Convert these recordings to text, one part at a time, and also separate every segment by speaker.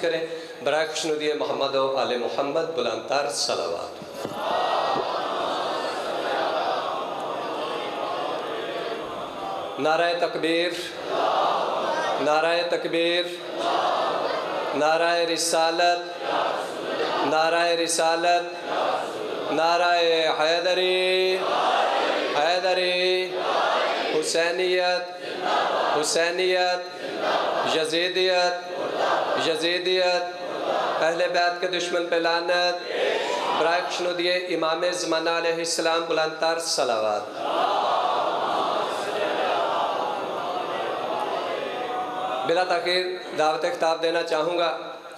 Speaker 1: करें। बरा खुशनुदी मोहम्मद आल मोहम्मद बुलंदर सलावात। नाराय तकबीर नाराय तकबीर नाराय रिसालत नाराय रिसालत नाराय हैदरी हैदरी, हुसैनियत हुसैनियत, यजीदियत यजीदियत पहले बैत के दुश्मन पे लानत। बरक्षनुदिय इमाम ज़माना अलैहिस्सलाम बुलंदर सलावत। बिला तखीर दावत खिताब देना चाहूँगा,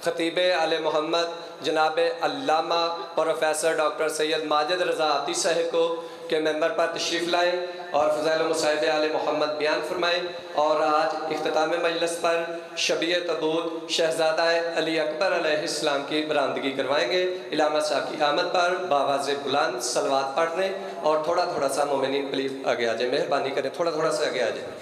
Speaker 1: ख़तीब आल मोहम्मद जनाब अल्लामा प्रोफेसर डॉक्टर सैयद माजिद रज़ा आती साहब को के मेंबर पर तशरीफ़ लाएँ और फजाइल मुसाहिब आल मोहम्मद बयान फरमाएँ। और आज अख्ताम मजलस पर शबी तबूत शहजादा अली अकबर अलैहिस्सलाम की बरामदगी करवाएँगे। इलामा साहब की आमद पर बाबा बाबाज बुलंद सलवात पढ़ने और थोड़ा थोड़ा सा मोमिन प्लीज़ आगे आ जाए। मेहरबानी करें थोड़ा थोड़ा सा आगे आ जाए।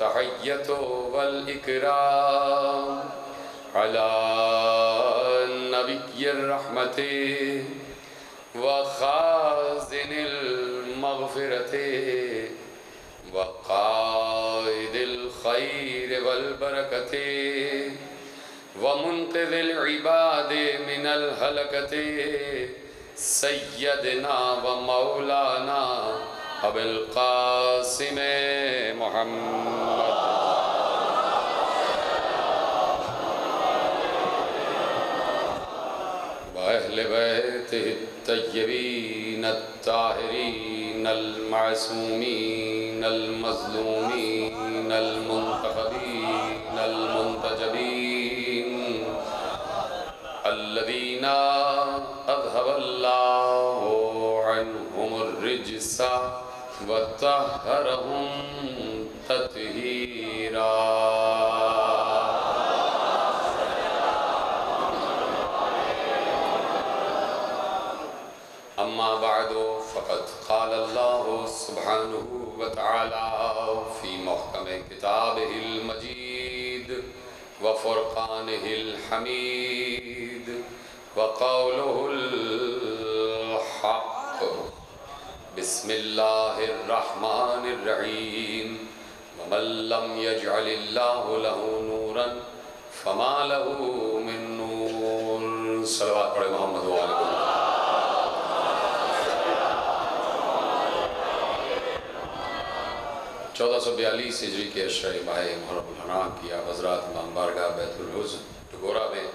Speaker 2: तहयत वल इकराम अला नबीरहमत व खाजिन मगफरत व कादिल खैर वल बरकत व मुनकद इबाद मिनल हलकत सैदना व मौलाना अबिल अबुल्कासिम मोहम्मद। वहल बैत नल ताहरीन नल अलमजलूमीन अलमुंतबीन अलमुंतजबीन अल्लवीना अधहवल्लाहु रिजसा हरहुम तत्हीरा अम्मा बादो फ़कत क़ाल फ़ी महकम हिल मजीद, व फुरक़ान हिल हमीद, व कौलहुल बसमीम वमल्लम यजनूरन फमा लहूनूर सलवा पड़े मोहम्मद चौदह सौ बयालीस हिजरी के अशर माह मुहरमना किया हजरात इमाम बारगाह बैतुलहसन टगोरा में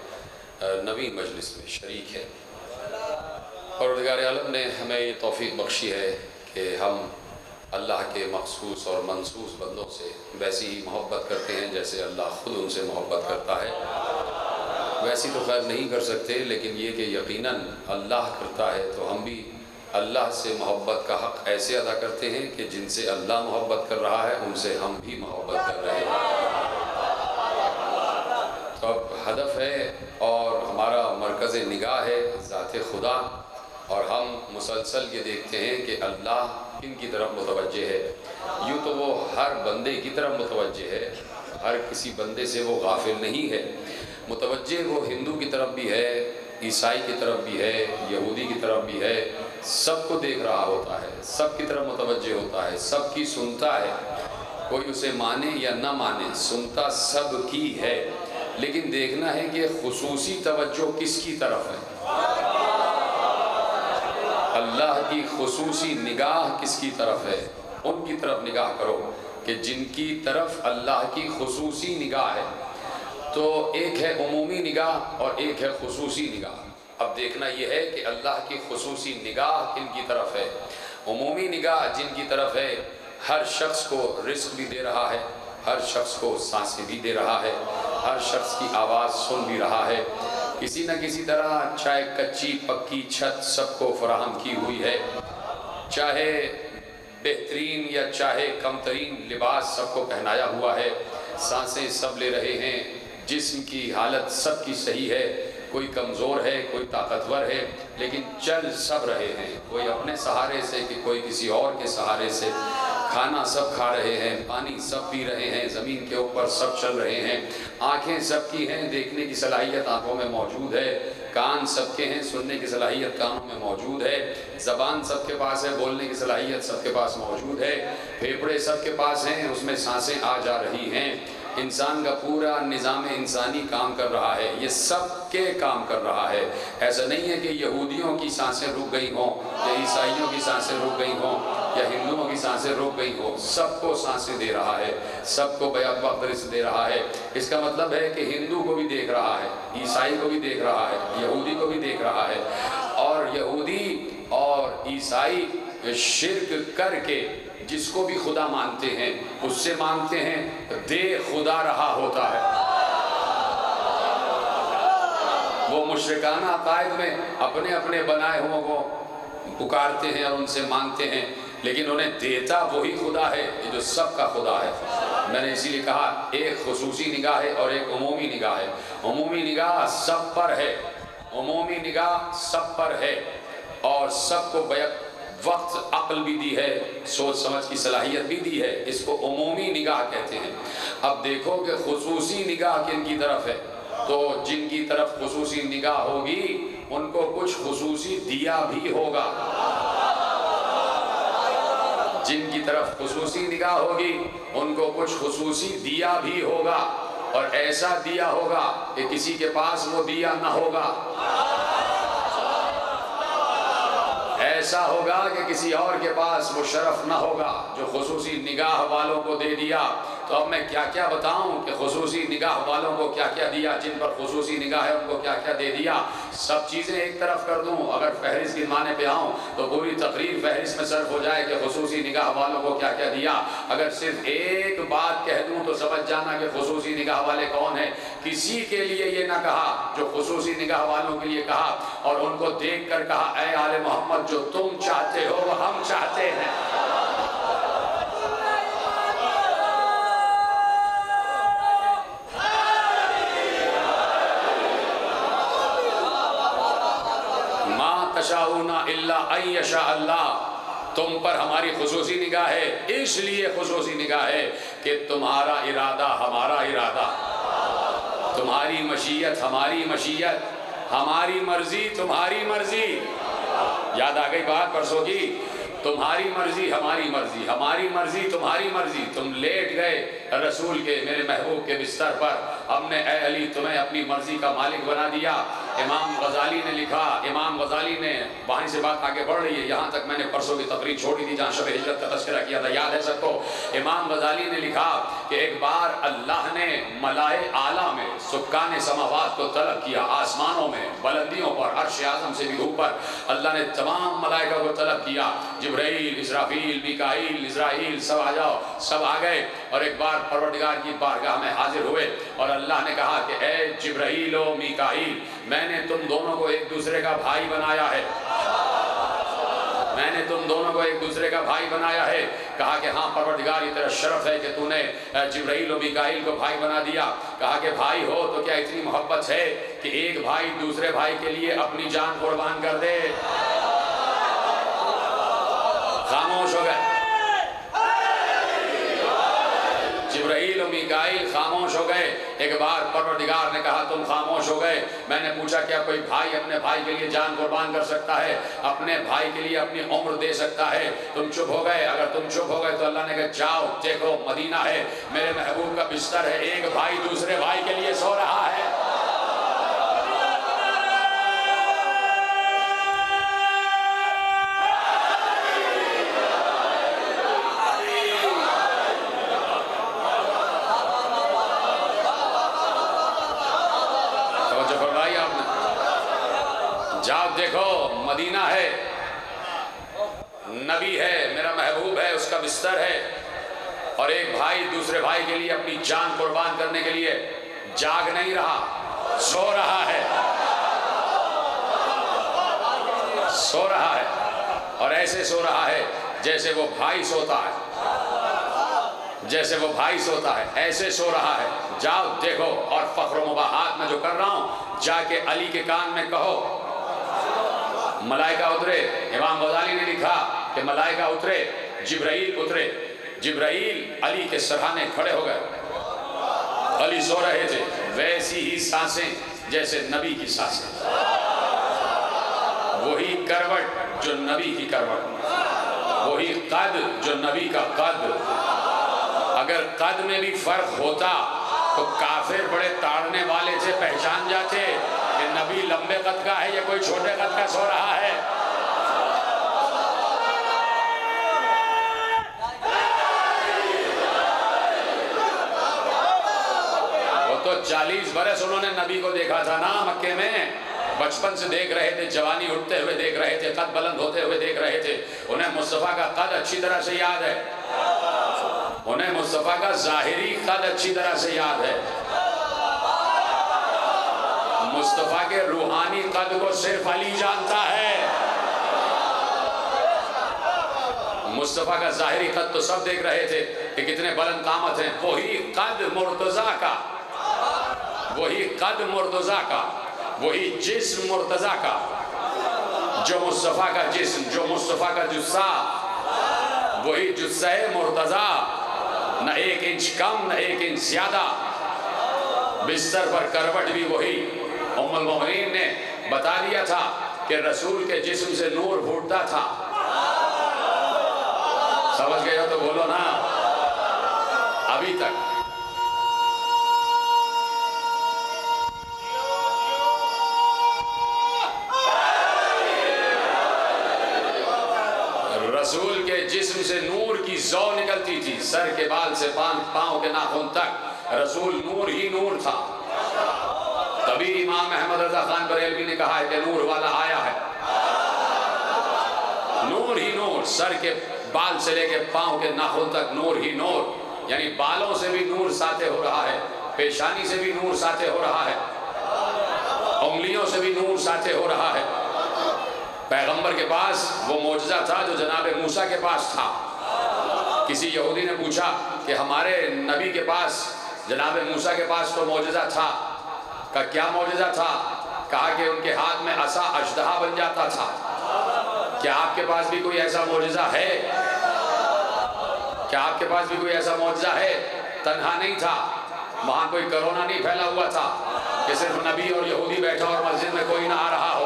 Speaker 2: नवी मजलिस में शरीक है। और आलम ने हमें ये तोफ़ी बख्शी है। कि हम अल्लाह के मखसूस और मनसूस बंदों से वैसी ही मोहब्बत करते हैं जैसे अल्लाह ख़ुद उनसे मोहब्बत करता है। वैसी तो खैर नहीं कर सकते, लेकिन ये कि यकीनन अल्लाह करता है तो हम भी अल्लाह से मोहब्बत का हक़ ऐसे अदा करते हैं कि जिनसे अल्लाह मोहब्बत कर रहा है, उनसे हम भी मोहब्बत कर रहे हैं। तो अब हदफ है और हमारा मरकज़ निगाह है ज़ात खुदा। और हम मुसलसल ये देखते हैं कि अल्लाह किन की तरफ़ मुतवजह है। यूँ तो वो हर बंदे की तरफ़ मुतवजह है। हर किसी बंदे से वो गाफिल नहीं है। मुतवजह वो हिंदू की तरफ़ भी है, ईसाई की तरफ़ भी है, यहूदी की तरफ़ भी है। सबको देख रहा होता है सब की तरफ़ मुतवजह होता है, सबकी सुनता है। कोई उसे माने या ना माने, सुनता सब की है। लेकिन देखना है कि खसूसी तवज्जो किसकी तरफ़ है? अल्लाह की खसूसी निगाह किसकी तरफ़ है? उनकी तरफ़ निगाह करो कि जिनकी तरफ़ अल्लाह की खसूसी निगाह है। तो एक है अमूमी निगाह और एक है खसूसी निगाह। अब देखना यह है कि अल्लाह की खसूसी निगाह किन की तरफ़ है? उमूमी निगाह जिनकी तरफ़ है, हर शख्स को रिस्क भी दे रहा है, हर शख्स को साँसें भी दे रहा है, हर शख्स की आवाज़ सुन भी रहा है। किसी न किसी तरह चाहे कच्ची, पक्की छत सबको फराहम की हुई है। चाहे बेहतरीन या चाहे कमतरीन, लिबास सबको पहनाया हुआ है। साँसें सब ले रहे हैं। जिस्म की हालत सबकी सही है। कोई कमज़ोर है, कोई ताकतवर है, लेकिन चल सब रहे हैं। कोई अपने सहारे से कि कोई किसी और के सहारे से। खाना सब खा रहे हैं, पानी सब पी रहे हैं, ज़मीन के ऊपर सब चल रहे हैं। आँखें सबकी हैं, देखने की सलाहियत आँखों में मौजूद है। कान सबके हैं, सुनने की सलाहियत कानों में मौजूद है। ज़बान सबके पास है, बोलने की सलाहियत सबके पास मौजूद है। फेफड़े सबके पास हैं, उसमें साँसें आ जा रही हैं। इंसान का पूरा निज़ाम इंसानी काम कर रहा है। ये सब के काम कर रहा है। ऐसा नहीं है कि यहूदियों की साँसें रुक गई हों, या ईसाइयों की साँसें रुक गई हों, या हिंदुओं की साँसें रुक गई हों। सबको साँसें दे रहा है। सबको रिस्क दे रहा है। इसका मतलब है कि हिंदू को भी देख रहा है, ईसाई को भी देख रहा है, यहूदी को भी देख रहा है। और यहूदी और ईसाई शिरक करके जिसको भी खुदा मानते हैं, उससे मानते हैं दे खुदा रहा होता है। वो मुशरकाना अकायद में अपने अपने बनाए हुओं को पुकारते हैं और उनसे मांगते हैं, लेकिन उन्हें देता वही खुदा है जो सबका खुदा है। मैंने इसीलिए कहा, एक खसूसी निगाह है और एक उमूमी निगाह है। अमूमी निगाह सब पर है। उमूमी निगाह सब पर है और सबको बैक वक्त अकल भी दी है, सोच समझ की सलाहियत भी दी है, इसको उमूमी निगाह कहते हैं। अब देखो कि खसूसी निगाह किन की तरफ़ है। तो जिनकी तरफ़ खसूसी निगाह होगी, उनको कुछ खसूसी दिया भी होगा। जिनकी तरफ़ खसूसी निगाह होगी, उनको कुछ खसूसी दिया भी होगा। और ऐसा दिया होगा कि किसी के पास वो दिया ना होगा। ऐसा होगा कि किसी और के पास वो शरफ ना होगा, जो खसूसी निगाह वालों को दे दिया। तो अब मैं क्या क्या बताऊँ कि खसूसी निगाह वालों को क्या क्या दिया, जिन पर खसूसी निगाह है उनको क्या क्या दे दिया। सब चीज़ें एक तरफ़ कर दूँ, अगर फहरिस्त गिनवाने पे आऊँ तो पूरी तकरीर फहरिस्त में सर्फ हो जाए कि खसूसी निगाह वालों को क्या क्या दिया। अगर सिर्फ़ एक बात कह दूँ तो समझ जाना कि खसूसी निगाह वाले कौन है। किसी के लिए ये ना कहा, जो खसूसी निगाह वालों के लिए कहा, और उनको देख कर कहा, ए आले मोहम्मद, जो तुम चाहते हो हम चाहते हैं। तशाऊना अयशा अल्लाह। तुम पर हमारी खसूसी निगाह है, इसलिए खसूसी निगाह है कि तुम्हारा इरादा हमारा इरादा। तुम्हारी मशीयत हमारी मशीयत, हमारी मर्ज़ी तुम्हारी मर्ज़ी। याद आ गई बात परसों की? तुम्हारी मर्ज़ी हमारी मर्ज़ी हमारी मर्ज़ी तुम्हारी मर्ज़ी। तुम लेट गए रसूल के, मेरे महबूब के बिस्तर पर। हमने ए अली तुम्हें अपनी मर्ज़ी का मालिक बना दिया। इमाम गजाली ने लिखा, इमाम गजाली ने वहीं से बात आगे बढ़ रही है, यहाँ तक मैंने परसों की तकरीर छोड़ी थी जहाँ शब हिजरत का तस्करा किया था, याद है सबको? इमाम गजाली ने लिखा कि एक बार अल्लाह ने मलाए आला में सुक्कान समावाद को तलब किया, आसमानों में, बुलंदियों पर, अर्श आज़म से भी ऊपर, अल्लाह ने तमाम मलाइका को तलब किया, जबराइल, इसराफील, मिकाइल, इसराइल, सब आ जाओ, सब आ गए। और एक बार परवरदिगार की बारगाह में हाजिर हुए और अल्लाह ने कहा कि, ए जिब्राइल ओ मिकाइल, मैंने तुम दोनों को एक दूसरे का भाई बनाया है। मैंने तुम दोनों को एक दूसरे का भाई बनाया है। कहा कि हाँ परवरदिगार तेरा शरफ है कि तूने जिब्राइल और मिकाइल को भाई बना दिया। कहा कि, भाई हो तो क्या इतनी मोहब्बत है कि एक भाई दूसरे भाई के लिए अपनी जान कुर्बान कर दे? खामोश हो गए जिब्राइल और मिकाइल खामोश हो गए। एक बार परवरदिगार ने कहा, तुम खामोश हो गए। मैंने पूछा, क्या कोई भाई अपने भाई के लिए जान कुर्बान कर सकता है? अपने भाई के लिए अपनी उम्र दे सकता है? तुम चुप हो गए। अगर तुम चुप हो गए तो अल्लाह ने कहा, जाओ, देखो, मदीना है। मेरे महबूब का बिस्तर है। एक भाई दूसरे भाई के लिए सो रहा है तवज्जो फरमाई आपने जाओ देखो मदीना है नबी है मेरा महबूब है उसका बिस्तर है। और एक भाई दूसरे भाई के लिए अपनी जान कुर्बान करने के लिए जाग नहीं रहा, सो रहा है। सो रहा है और ऐसे सो रहा है जैसे वो भाई सोता है। जैसे वो भाई सोता है, ऐसे सो रहा है। जाओ, देखो और फख्र मुबाहात में जो कर रहा हूँ, जाके अली के कान में कहो। मलाइका उतरे, इमाम गजाली ने लिखा कि मलाइका उतरे जिब्राइल उतरे। जिब्राइल अली के सराहने खड़े हो गए। अली सो रहे थे, वैसी ही साँसें जैसे नबी की साँसें। वही करवट जो नबी की करवट। वही कद जो नबी का कद। अगर कद में भी फ़र्क होता तो काफिर बड़े ताड़ने वाले से पहचान जाते कि नबी लंबे कद का है या कोई छोटे कद का सो रहा है। 40 बरस उन्होंने नबी को देखा था ना मक्के में। बचपन से देख रहे थे, जवानी उठते हुए देख रहे थे कद बुलंद होते हुए देख रहे थे। उन्हें मुस्तफ़ा का कद अच्छी तरह से याद है। उन्हें मुस्तफ़ा का जाहिरी कद अच्छी तरह से याद है। मुस्तफ़ा के रूहानी कद को सिर्फ़ अली जानता है। मुस्तफ़ा का जाहिरी कद तो सब देख रहे थे कि कितने बुलंद कामत हैं। वही कद मुर्तज़ा का। वही कद मुर्तज़ा का, वही जिस्म मुर्तज़ा का। जो मुस्तफ़ा का जिस्म, जो मुस्तफ़ा का जुस्सा, वही जुस्सा मुर्तज़ा न एक इंच कम, न एक इंच ज़्यादा। बिस्तर पर करवट भी वही। उमल मोमिनीन ने बता दिया था कि रसूल के जिस्म से नूर फूटता था। समझ गए हो तो बोलो ना। अभी तक के बाल से पाँव के नाखून तक। रसूल नूर ही नूर था। तभी इमाम अहमद रजा खान बरेलवी ने कहा है कि नूर वाला आया है। नूर ही नूर, सर के बाल से लेके पाँव के नाखून तक, नूर ही नूर। यानी बालों से भी नूर साथे हो रहा है, पेशानी से भी नूर साथे हो रहा है, उंगलियों से भी नूर साथे हो रहा है। पैगंबर के पास वो मोजा था जो जनाब मूसा के पास था। किसी यहूदी ने पूछा कि हमारे नबी के पास, जनाब मूसा के पास तो मोजा था। का क्या मोजा था? कहा कि उनके हाथ में असा अशदहा बन जाता था। क्या आपके पास भी कोई ऐसा मोजा है? क्या आपके पास भी कोई ऐसा मुआवजा है? तनहा नहीं था। वहाँ कोई कोरोना नहीं फैला हुआ था कि सिर्फ़ नबी और यहूदी बैठा और मस्जिद में कोई ना आ रहा हो।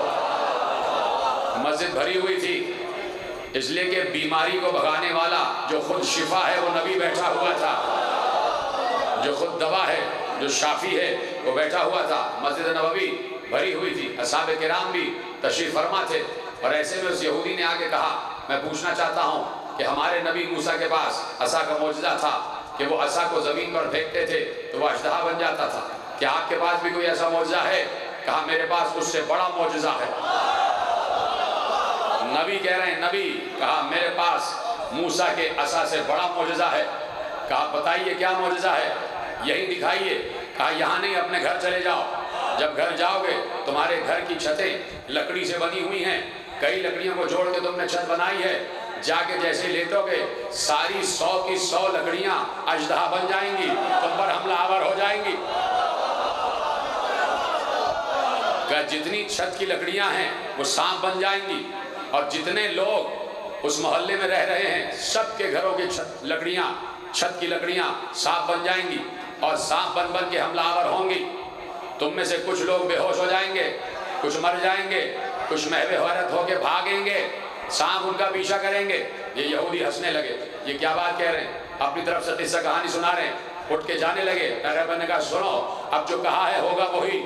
Speaker 2: मस्जिद भरी हुई थी। इसलिए कि बीमारी को भगाने वाला जो खुद शिफा है, वो नबी बैठा हुआ था। जो खुद दवा है, जो शाफी है, वो बैठा हुआ था। मस्जिद नबी भरी हुई थी असाब किराम भी तशरीफ़ फरमा थे। और ऐसे में उस यहूदी ने आके कहा, मैं पूछना चाहता हूँ कि हमारे नबी मूसा के पास असा का मौजदा था कि वो असा को ज़मीन पर फेंकते थे तो वह अशदहा बन जाता था। क्या आपके पास भी कोई ऐसा मौजा है? कहा, मेरे पास उससे बड़ा मौजा है। नबी कह रहे हैं, नबी, कहा, मेरे पास मूसा के असा से बड़ा मौजा है। कहा, बताइए क्या मौजा है? यही दिखाइए। कहा, यहाँ नहीं, अपने घर चले जाओ। जब घर जाओगे, तुम्हारे घर की छतें लकड़ी से बनी हुई हैं। कई लकड़ियों को जोड़ के तुमने छत बनाई है। जाके जैसे लेटोगे, सारी सौ की सौ लकड़ियाँ अजदहा बन जाएँगी। तुम पर हमला आवर हो जाएँगी। जितनी छत की लकड़ियाँ हैं, वो सांप बन जाएँगी। और जितने लोग उस मोहल्ले में रह रहे हैं सबके घरों की छत, लकड़ियाँ, छत की लकड़ियाँ सांप बन जाएँगी और सांप बन बन के हमलावर होंगी। तुम में से कुछ लोग बेहोश हो जाएँगे, कुछ मर जाएँगे, कुछ महवे हरत होके भागेंगे, सांप उनका पीछा करेंगे। ये यहूदी हंसने लगे, ये क्या बात कह रहे हैं? अपनी तरफ़ से किस्सा कहानी सुना रहे हैं। उठ के जाने लगे ने कहा सुनो, अब जो कहा है होगा वही।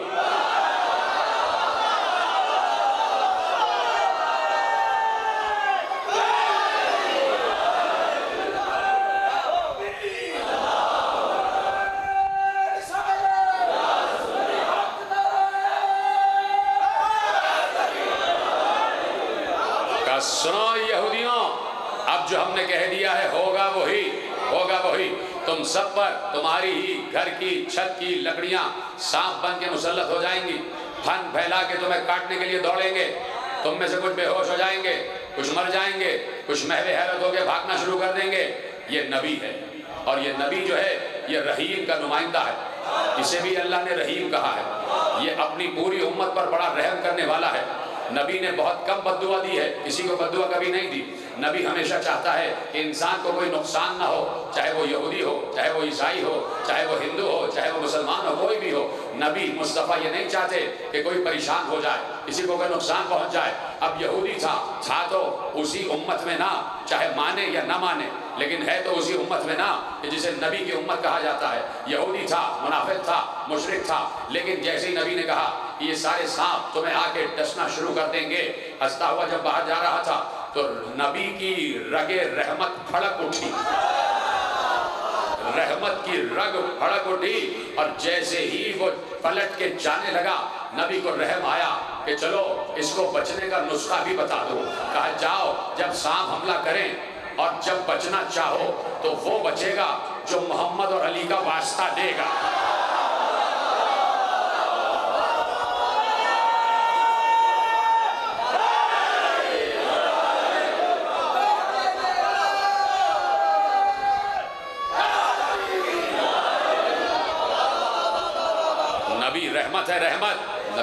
Speaker 2: तुम सब पर तुम्हारी ही घर की, छत की लकड़ियाँ सांप बन के मुसलत हो जाएँगी। फन फैला के तुम्हें काटने के लिए दौड़ेंगे। तुम में से कुछ बेहोश हो जाएँगे, कुछ मर जाएँगे, कुछ महवे हैरत होकर भागना शुरू कर देंगे। ये नबी है और ये नबी जो है, ये रहीम का नुमाइंदा है। इसे भी अल्लाह ने रहीम कहा है। ये अपनी पूरी उम्मत पर बड़ा रहम करने वाला है। नबी ने बहुत कम बदुआ दी है, किसी को बदुआ कभी नहीं दी। नबी हमेशा चाहता है कि इंसान को कोई नुकसान ना हो, चाहे वो यहूदी हो, चाहे वो ईसाई हो, चाहे वो हिंदू हो, चाहे वो मुसलमान हो, कोई भी हो, नबी मुस्तफ़ा ये नहीं चाहते कि कोई परेशान हो जाए, किसी को कोई नुकसान पहुँच जाए। अब यहूदी था था तो उसी उम्मत में ना, चाहे माने या ना माने, लेकिन है तो उसी उम्मत में ना, कि जिसे नबी की उम्मत कहा जाता है। यहूदी था, मुनाफिक था, मुशरक था, लेकिन जैसे ही नबी ने कहा ये सारे सांप तुम्हें आके डसना शुरू कर देंगे, हंसता हुआ जब बाहर जा रहा था तो नबी की रगे रहमत फड़क उठी। रहमत की रग फड़क उठी और जैसे ही वो पलट के जाने लगा, नबी को रहम आया कि चलो, इसको बचने का नुस्खा भी बता दो। कहा, जाओ, जब सांप हमला करें और जब बचना चाहो तो वो बचेगा जो मोहम्मद और अली का वास्ता देगा।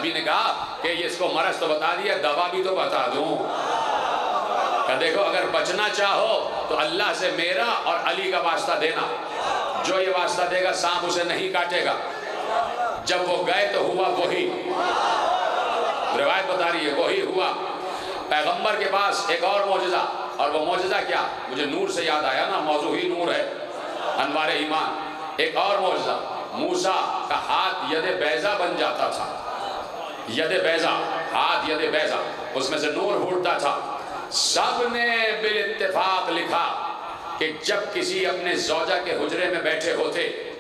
Speaker 2: नबी ने कहा कि इसको मरज तो बता दिया, दवा भी तो बता दूँ। देखो, अगर बचना चाहो तो अल्लाह से मेरा और अली का वास्ता देना। जो ये वास्ता देगा, सांप उसे नहीं काटेगा। जब वो गए तो हुआ वही। रिवायत बता रही है, वही हुआ। पैगंबर के पास एक और मौजदा और वो मौजदा क्या? मुझे नूर से याद आया ना, मौजू ही नूर है, अनवार ईमान। एक और मौजदा मूसा का हाथ यद बैजा बन जाता था यद बैजा, हाथ यद बैजा, उसमें से नूर फूटता था। सबने बिल इत्तेफाक लिखा कि जब किसी अपने जौजा के हुजरे में बैठे होते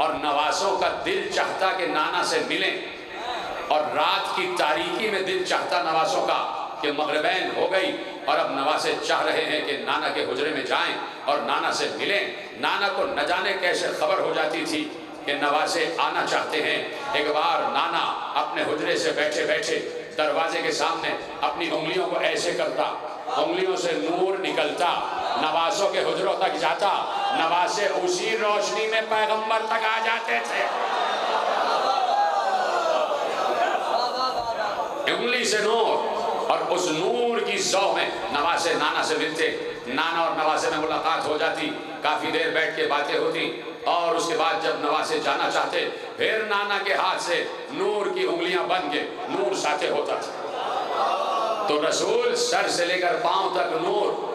Speaker 2: और नवासों का दिल चाहता कि नाना से मिलें और रात की तारीकी में दिल चाहता नवासों का कि मगरबैन हो गई और अब नवासे चाह रहे हैं कि नाना के हुजरे में जाएँ और नाना से मिलें। नाना को न जाने कैसे खबर हो जाती थी। कि नवासे आना चाहते हैं। एक बार नाना अपने हुजरे से बैठे बैठे दरवाजे के सामने अपनी उंगलियों को ऐसे करता, उंगलियों से नूर निकलता नवासों के हुजरों तक जाता नवासे उसी रोशनी में पैगंबर तक आ जाते थे। उंगली से नूर और उस नूर की सौ में नवासे नाना से मिलते। नाना और नवासे में मुलाकात हो जाती, काफ़ी देर बैठ के बातें होती और उसके बाद जब नवासे जाना चाहते, फिर नाना के हाथ से नूर की उंगलियाँ बन के नूर साथे होता था। तो रसूल सर से लेकर पाँव तक नूर,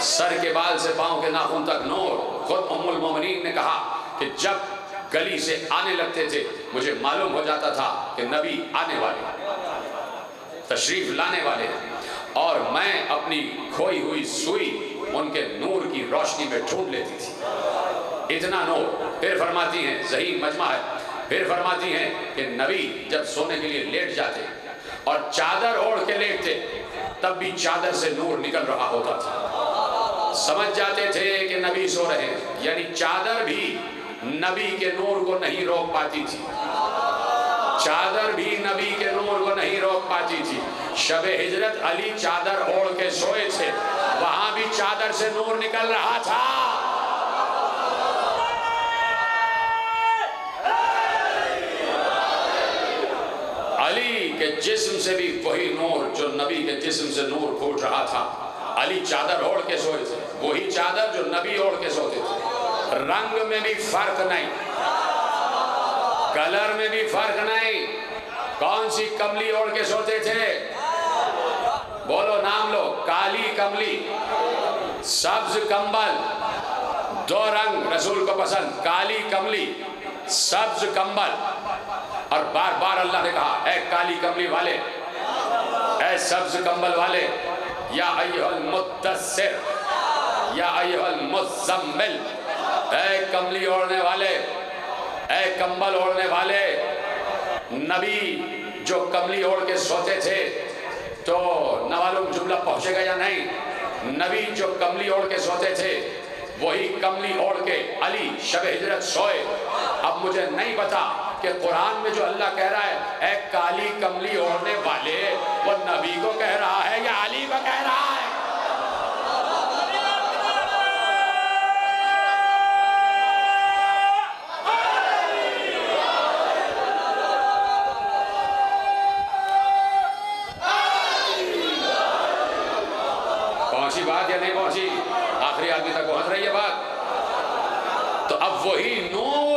Speaker 2: सर के बाल से पाँव के नाखून तक नूर। खुद उम्मुल मोमिनीन ने कहा कि जब गली से आने लगते थे, मुझे मालूम हो जाता था कि नबी आने वाले तशरीफ़ लाने वाले हैं। और मैं अपनी खोई हुई सुई उनके नूर की रोशनी में ढूंढ लेती थी। इतना नूर फिर फरमाती हैं, सही मजमा है। फिर फरमाती हैं कि नबी जब सोने के लिए लेट जाते और चादर ओढ़ के लेटते, तब भी चादर से नूर निकल रहा होता था। समझ जाते थे कि नबी सो रहे हैं। यानी चादर भी नबी के नूर को नहीं रोक पाती थी। चादर भी नबी के नूर को नहीं रोक पाती थी। शब हिजरत अली चादर ओढ़ के सोए थे। वहाँ भी चादर से नूर निकल रहा था। अली के जिस्म से भी वही नूर जो नबी के जिस्म से नूर फूट रहा था। अली चादर ओढ़ के सोए थे, वही चादर जो नबी ओढ़ के सोते थे। रंग में भी फ़र्क नहीं, कलर में भी फ़र्क नहीं, कौन सी कमली ओढ़ के सोते थे? बोलो नाम लो, काली कमली, सब्ज कंबल, दो रंग, रसूल को पसंद, काली कमली, सब्ज कंबल। और बार बार अल्लाह ने कहा ए काली कमली वाले ए सब्ज कंबल वाले, या मुद्दस्सिर, या अय्युहल मुज़म्मिल ए कमली ओढ़ने वाले ए कंबल ओढ़ने वाले, नबी जो कमली ओढ़ के सोते थे तो न मालूम जुमला पहुंचेगा या नहीं, नबी जो कमली ओढ़ के सोते थे, वही कमली ओढ़ के अली शब हिजरत सोए। अब मुझे नहीं पता कि कुरान में जो अल्लाह कह रहा है ए काली कमली ओढ़ने वाले, वो नबी को कह रहा है या अली को कह रहा है? पहुँची बात या नहीं पहुँची? आखिरी आदमी तक पहुँच रही है बात। तो अब वही नूर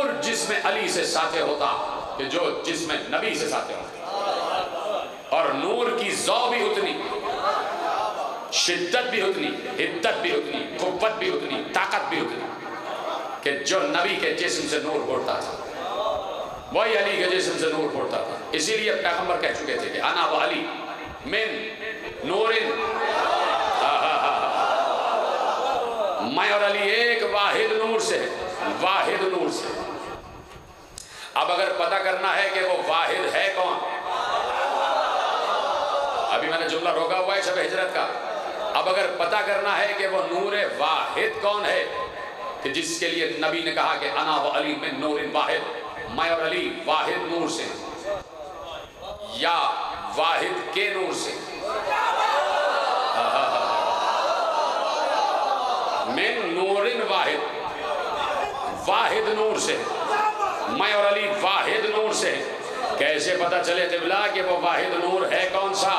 Speaker 2: जिसमें अली से साथे होता कि जो जिसमें नबी से साथे होता। और नूर की जौ भी उतनी, शिद्दत भी उतनी, हिद्दत भी उतनी, कुव्वत भी उतनी, ताकत भी उतनी कि जो नबी के जिसम से नूर फोड़ता था। वही अली के जिस्म से नूर फोड़ता था। इसीलिए पैगंबर कह चुके थे कि आना व अली मिन नूरिन। मैं और अली एक वाहिद नूर से वाहिद नूर से अब अगर पता करना है कि वो वाहिद है कौन? अभी मैंने जुमला रोका हुआ है शब हिजरत का। अब अगर पता करना है कि वो नूर वाहिद कौन है कि जिसके लिए नबी ने कहा कि अना व अली में नूर वाहिद, मैं और अली वाहिद नूर से या वाहिद के नूर से मिन नूरिन वाहिद वाहिद नूर से मैं और अली वाहिद नूर से कैसे पता चले तिबला कि वो वाहिद नूर है कौन सा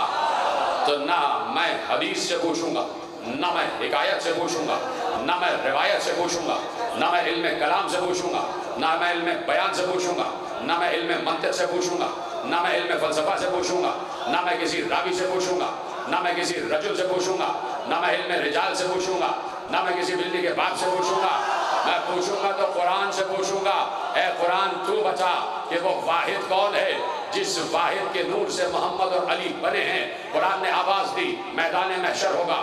Speaker 2: तो ना मैं हदीस से पूछूँगा ना मैं हिकायत से पूछूँगा ना मैं रिवायत से पूछूँगा ना मैं इल्म कलाम से पूछूँगा ना मैं इल्म बयान से पूछूँगा ना मैं इल्म मंतिक से पूछूँगा ना मैं इल्म फलसफा से पूछूँगा ना मैं किसी रावी से पूछूँगा ना मैं किसी रजुल से पूछूँगा ना मैं इल्म रिजाल से पूछूँगा ना मैं किसी बिल्ली के बाप से पूछूँगा मैं पूछूँगा तो कुरान से पूछूँगा ए कुरान, तू बता कि वो वाहिद कौन है जिस वाहिद के नूर से मोहम्मद और अली बने हैं? कुरान ने आवाज़ दी मैदान महशर होगा।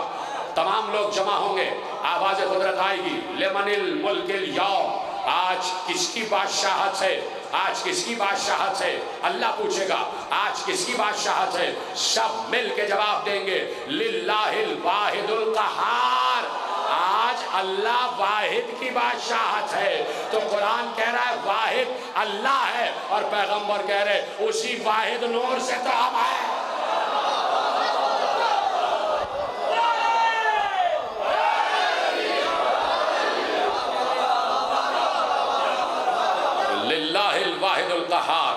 Speaker 2: तमाम लोग जमा होंगे आवाज़ कुदरत आएगी। लेमनिल मुल्किल यौम, आज किसकी बादशाहत है? आज किसकी बादशाहत है? अल्लाह पूछेगा, आज किसकी बादशाहत है? सब मिल के जवाब देंगे, लिल्लाहिल वाहिदुल कहार। आज अल्लाह वाहिद की बादशाहत है। तो कुरान कह रहा है, वाहिद अल्लाह है। और पैगंबर कह रहे उसी वाहिद नूर से तो हम कहार।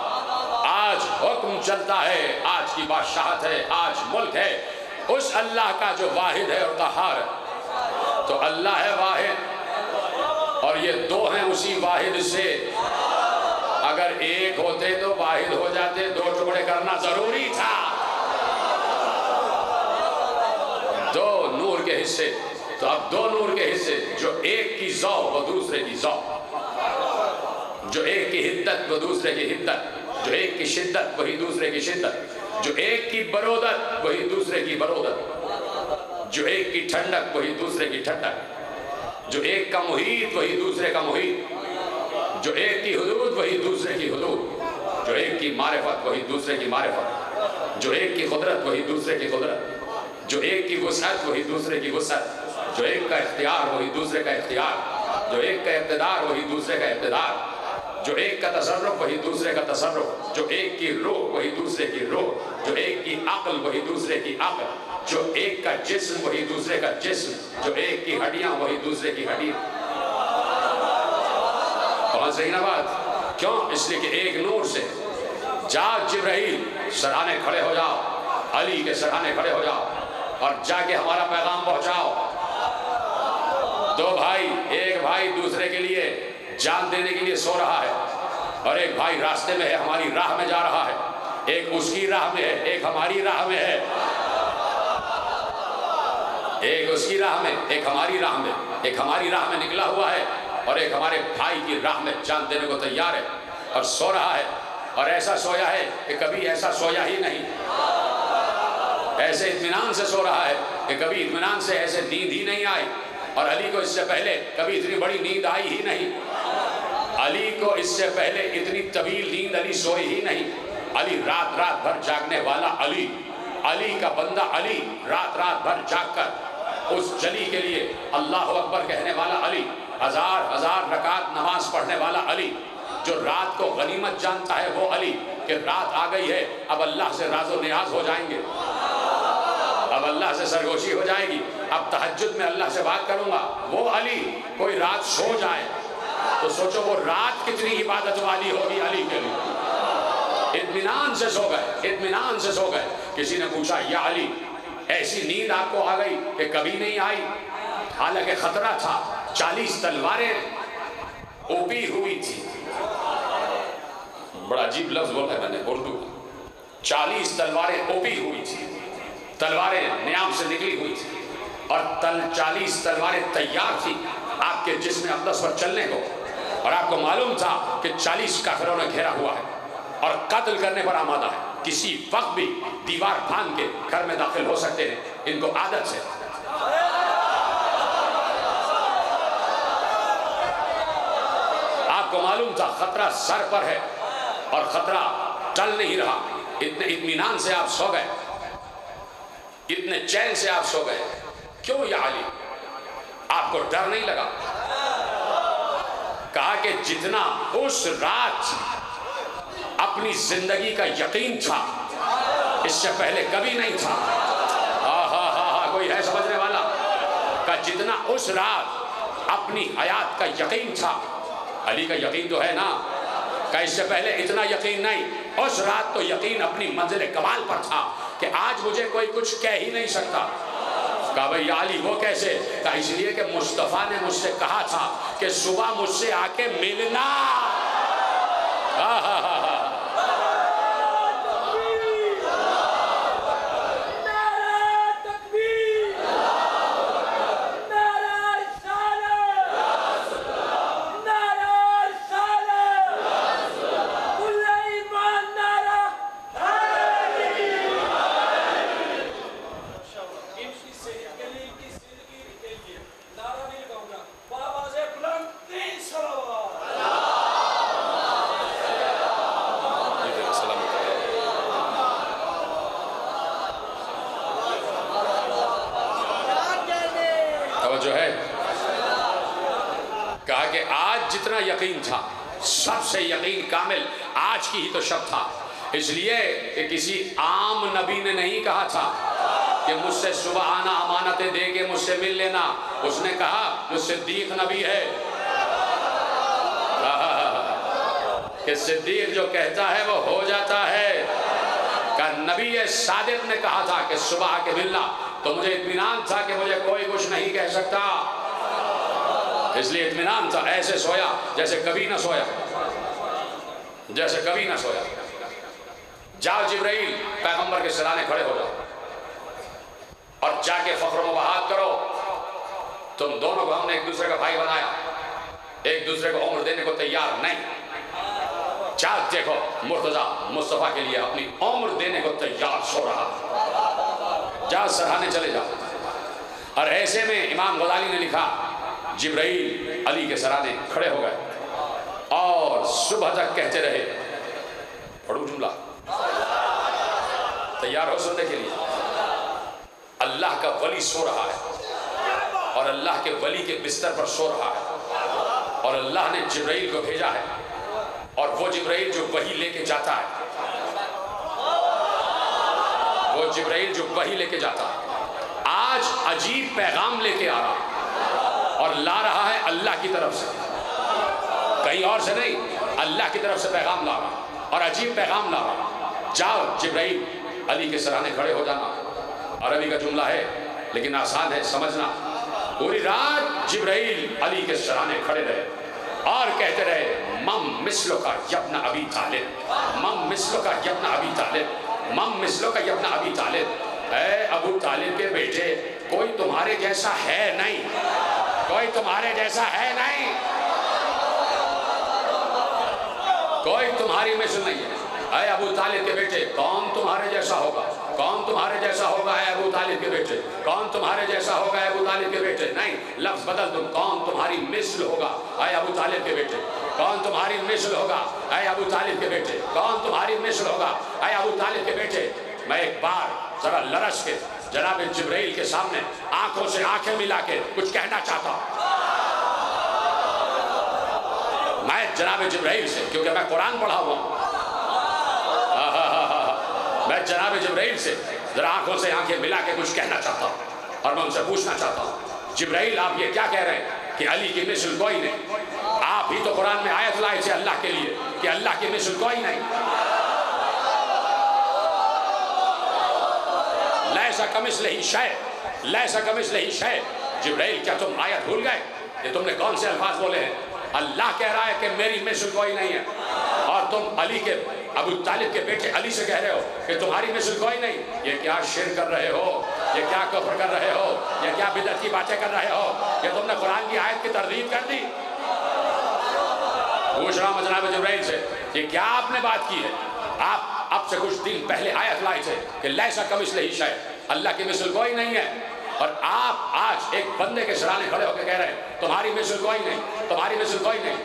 Speaker 2: आज हुक्म चलता है, आज की बादशाहत है, आज मुल्क है। उस अल्लाह का जो वाहिद है और कहार है तो अल्लाह है वाहिद। और ये दो हैं उसी वाहिद से। अगर एक होते तो वाहिद हो जाते, दो टुकड़े करना ज़रूरी था। दो नूर के हिस्से। तो अब दो नूर के हिस्से, जो एक की जौ वो दूसरे की जौ जो एक की हिद्दत वो दूसरे की हिद्दत। जो एक की शिद्दत वही दूसरे की शिद्दत। जो एक की बरोदत वही दूसरे की बरोदत। जो एक की ठंडक वही दूसरे की ठंडक जो एक का मुहित वही दूसरे का मुहित जो एक की हदूद वही दूसरे की हदूद जो एक की मारफत वही दूसरे की मारफत जो एक की कुदरत वही दूसरे की कुदरत जो एक की वसत वही दूसरे की वसत जो एक का इख्तियार वही दूसरे का इख्तियार जो एक का इब्तदार वही दूसरे का इब्तदार जो एक का तसर्रुफ वही दूसरे का तसर्रुफ जो एक की रूह वही दूसरे की रूह जो एक की अक्ल वही दूसरे की अक्ल जो एक का जिस्म, वही दूसरे का जिस्म। जो एक की हड्डियाँ, वही दूसरे की हड्डियाँ ना बात? क्यों? इसलिए कि एक नूर से। जाग जिब्राइल सराहने खड़े हो जाओ। अली के सराहने खड़े हो जाओ। और जाके हमारा पैगाम पहुंचाओ। दो भाई, एक भाई दूसरे के लिए जान देने के लिए सो रहा है। और एक भाई रास्ते में है, हमारी राह में जा रहा है। एक उसकी राह में है, एक हमारी राह में है। एक उसकी राह में, एक हमारी राह में, एक हमारी राह में निकला हुआ है और एक हमारे भाई की राह में जान देने को तैयार है और सो रहा है और ऐसा सोया है कि कभी ऐसा सोया ही नहीं। ऐसे इतमान से सो रहा है कि कभी इतमान से ऐसे नींद ही नहीं आई और अली को इससे पहले कभी इतनी बड़ी नींद आई ही नहीं। अली को इससे पहले इतनी तवील नींद अली सोई ही नहीं। अली रात रात भर जागने वाला अली अली का बंदा अली रात रात भर जागकर उस जली के लिए अल्लाह अकबर कहने वाला अली, हज़ार हज़ार रकात नमाज़ पढ़ने वाला अली, जो रात को गनीमत जानता है वो अली, कि रात आ गई है, अब अल्लाह से राजो नियाज हो जाएँगे। अब अल्लाह से सरगोशी हो जाएगी। अब तहजद में अल्लाह से बात करूँगा, वो अली, कोई रात सो जाए। तो सोचो वो रात कितनी इबादत वाली होगी अली के लिए। इतमान से सो गए इतमान से सो गए। किसी ने पूछा, या अली ऐसी नींद आपको आ गई कि कभी नहीं आई। हालाँकि खतरा था, चालीस तलवारें ओपी हुई थी। बड़ा अजीब लफ्ज बोला है मैंने, उर्दू। चालीस तलवारें ओपी हुई थी। तलवारें न्याम से निकली हुई थी। और तल चालीस तलवारें तैयार थी आपके जिसमें अब्दस पर चलने को। और आपको मालूम था कि चालीस काफिरों ने घेरा हुआ है और कत्ल करने पर आमादा है। किसी वक्त भी दीवार भाँग के घर में दाखिल हो सकते हैं। इनको आदत से। आपको मालूम था खतरा सर पर है और खतरा टल नहीं रहा। इतने इतमान से आप सो गए। इतने चैन से आप सो गए। क्यों या अली? आपको डर नहीं लगा? कहा कि जितना उस रात अपनी ज़िंदगी का यकीन था। इससे पहले कभी नहीं था। हा हा हा हा, कोई है समझने वाला? का जितना उस रात अपनी हयात का यकीन था, अली का यकीन तो है ना? का इससे पहले इतना यकीन नहीं, उस रात तो यकीन अपनी मंजिल कमाल पर था कि आज मुझे कोई कुछ कह ही नहीं सकता। कहा भाई अली वो कैसे? कहा इसलिए कि मुस्तफ़ा ने मुझसे कहा था कि सुबह मुझसे आके मिलना। हा हा हा हा जो है कहा कि आज जितना यकीन था सबसे यकीन कामिल आज की ही तो शब्द था। इसलिए कि किसी आम नबी ने नहीं कहा था कि मुझसे सुबह आना अमानतें दे के मुझसे मिल लेना। उसने कहा, जो सिद्दीक नबी है। कि सिद्दीक जो कहता है, वो हो जाता है। का नबी सादिक ने कहा था कि सुबह आके मिलना। तो मुझे इत्मीनान था कि मुझे कोई कुछ नहीं कह सकता। इसलिए इत्मीनान था, ऐसे सोया, जैसे कभी ना सोया। जैसे कभी ना सोया। जाओ जिब्राइल, पैगंबर के सराने खड़े हो जाओ। और जाके फख्र मुबाहत करो। तुम दोनों को हमने एक दूसरे का भाई बनाया। एक दूसरे को उम्र देने को तैयार नहीं। चाँद देखो, मुर्तजा मुस्तफ़ा के लिए अपनी उम्र देने को तैयार सो रहा। जा सराहने चले जाओ। और ऐसे में इमाम गजाली ने लिखा, जिब्राइल अली के सराहने खड़े हो गए। और सुबह तक कहते रहे। पढ़ू जुमला। तैयार हो सुनने के लिए। अल्लाह का वली सो रहा है। और अल्लाह के वली के बिस्तर पर सो रहा है। और अल्लाह ने जिब्राइल को भेजा है। और वो जिब्राइल जो वही लेके जाता है। वो जिब्राइल जो वही लेके जाता है। आज अजीब पैगाम लेके आ रहा है। और ला रहा है अल्लाह की तरफ़ से। कहीं और से नहीं। अल्लाह की तरफ़ से पैगाम ला रहा और अजीब पैगाम ला रहा जाओ, जिब्राइल, अली के सराहने खड़े हो जाना। अरबी का जुमला है, लेकिन आसान है, समझना। पूरी रात जिब्राइल, अली के सराहने खड़े रहे और कहते रहे, मम मिसलो का यब्न अभी तालिब, मम मिसलो का यब्न अभी तालिब, मम मिसलो का यब्न अभी तालिब। है अबू तालिब के बेटे, कोई तुम्हारे जैसा है नहीं, कोई तुम्हारे जैसा है नहीं। कोई तुम्हारी मिसल नहीं है। अरे अबू तालिब के बेटे, कौन तुम्हारे जैसा होगा? कौन तुम्हारे जैसा होगा है अबू तालिब के बेटे? कौन तुम्हारे जैसा होगा है अबू तालिब के बेटे? नहीं, लफ्ज बदल दो। कौन तुम्हारी मिसल होगा है अबू तालिब के बेटे? कौन तुम्हारी मिसल होगा है अबू तालिब के बेटे? कौन तुम्हारी मिसल होगा है अबू तालिब के बेटे? मैं एक बार जरा लरस के, जनाब जिब्राइल के सामने आँखों से आँखें मिला के कुछ कहना चाहता हूँ। मैं जनाब जिब्राइल से, क्योंकि मैं कुरान पढ़ा हुआ मैं जनाब जब्राइल से जरा आँखों से आँखें मिला के कुछ कहना चाहता हूँ और मैं उनसे पूछना चाहता हूँ जिब्राइल आप ये क्या कह रहे हैं कि अली की मिसल कोई नहीं? आप ही तो कुरान में आयत लाए थे अल्लाह के लिए कि अल्लाह की मिसल कोई नहीं। लैसा कमिस लही शय, लैसा कमिस लही शय। जिब्राइल क्या तुम आयत भूल गए? ये तुमने कौन से अल्फाज बोले हैं? अल्लाह कह रहा है कि मेरी मिसल कोई नहीं है। और तुम अली के, अबू तालिब के बेटे अली से कह रहे हो कि तुम्हारी मिसल कोई नहीं। ये क्या शेर कर रहे हो? ये क्या कफर कर रहे हो? ये क्या बिदत की बातें कर रहे हो? ये तुमने कुरान की आयत की तरदीद कर दी? पूछ रहा हूँ जनाब जब्राइल से कि क्या आपने बात की है? आप अब से कुछ दिन पहले आयत लाए थे कि लैसा कमिस ही शायद। अल्लाह की मिसल कोई नहीं है। और आप आज एक बंदे के सराने खड़े होकर कह रहे हैं, तुम्हारी मिसल कोई नहीं, तुम्हारी मिसल कोई नहीं।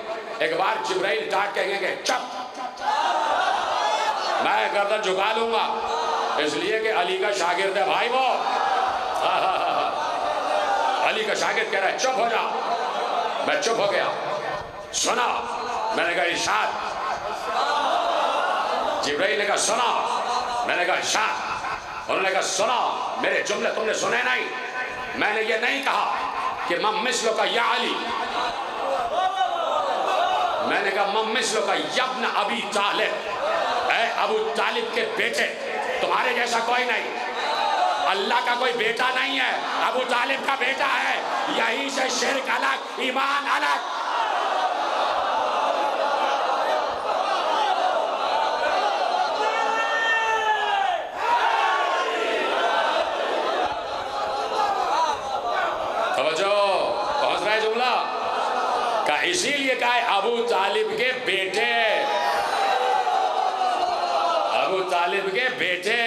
Speaker 2: एक बार जिब्राइल डांट कहेंगे, चप। मैं गर्दन झुका लूँगा, इसलिए कि अली का शागिर्द है भाई वो। अली का शागिर्द कह रहा है, चुप हो जा मैं चुप हो गया। सुना, मैंने कहा इशाद जिब्राइल ने कहा, सुना। मैंने कहा इशाद उन्होंने कहा, सुना। मेरे जुमले तुमने सुने नहीं। मैंने ये नहीं कहा कि मम मिसलो का या अली। मैंने कहा, मम मिसलो का यब्न अभी तालिब। अबू तालिब के बेटे, तुम्हारे जैसा कोई नहीं। अल्लाह का कोई बेटा नहीं है, अबू तालिब का बेटा है। यहीं से शिरक अलग, ईमान अलग पहुँच रहा है जुमला का इसीलिए कहा है, अबू तालिब के बेटे। अबू तालिब के बेटे।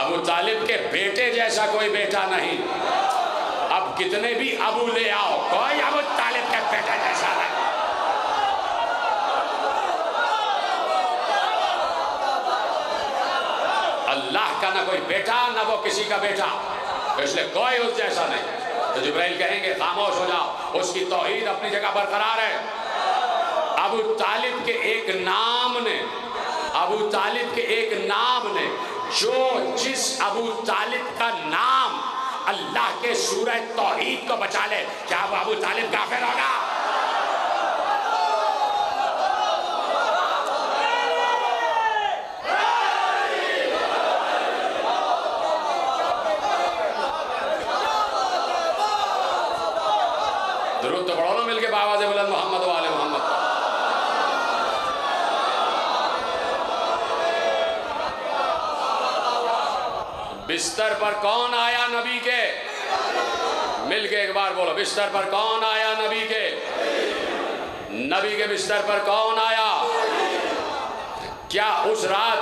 Speaker 2: अबू तालिब के बेटे जैसा कोई बेटा नहीं। अब कितने भी अबू ले आओ, कोई अबू तालिब के बेटा जैसा नहीं। अल्लाह का ना कोई बेटा, ना वो किसी का बेटा। इसलिए कोई उस जैसा नहीं। तो जिब्राइल कहेंगे, खामोश हो जाओ, उसकी तोहीद अपनी जगह बरकरार है। अबू तालिब के एक नाम ने, अबू तालिब के एक नाम ने, जो जिस अबू तालिब का नाम अल्लाह के सूरह तौहीद को बचा ले, क्या वो अबू तालिब काफिर होगा? बिस्तर पर कौन आया नबी के? मिल के एक बार बोलो, बिस्तर पर कौन आया नबी के? नबी के बिस्तर पर कौन आया? क्या उस रात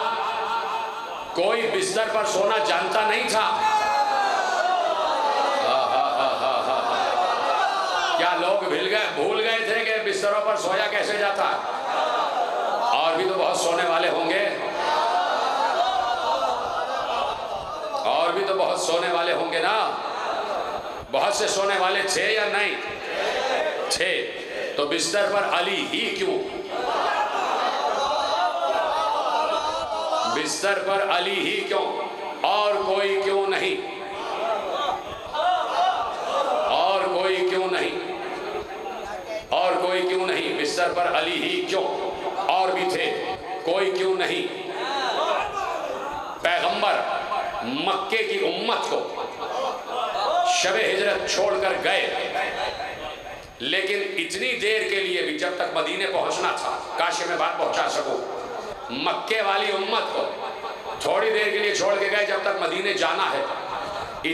Speaker 2: कोई बिस्तर पर सोना जानता नहीं था? क्या लोग भूल गए भूल गए थे कि बिस्तरों पर सोया कैसे जाता? और भी तो बहुत सोने वाले होंगे। और भी तो बहुत सोने वाले होंगे ना? बहुत से सोने वाले छे या नहीं? छे तो बिस्तर पर अली ही क्यों? बिस्तर पर अली ही क्यों? और कोई क्यों नहीं? और कोई क्यों नहीं? और कोई क्यों नहीं? बिस्तर पर अली ही क्यों? और भी थे। कोई क्यों नहीं? पैगंबर। मक्के की उम्मत को। शब हिजरत छोड़कर गए। लेकिन इतनी देर के लिए भी जब तक मदीने पहुँचना था, काशी में बात पहुँचा सकूँ, मक्के वाली उम्मत को थोड़ी देर के लिए छोड़ के गए जब तक मदीने जाना है।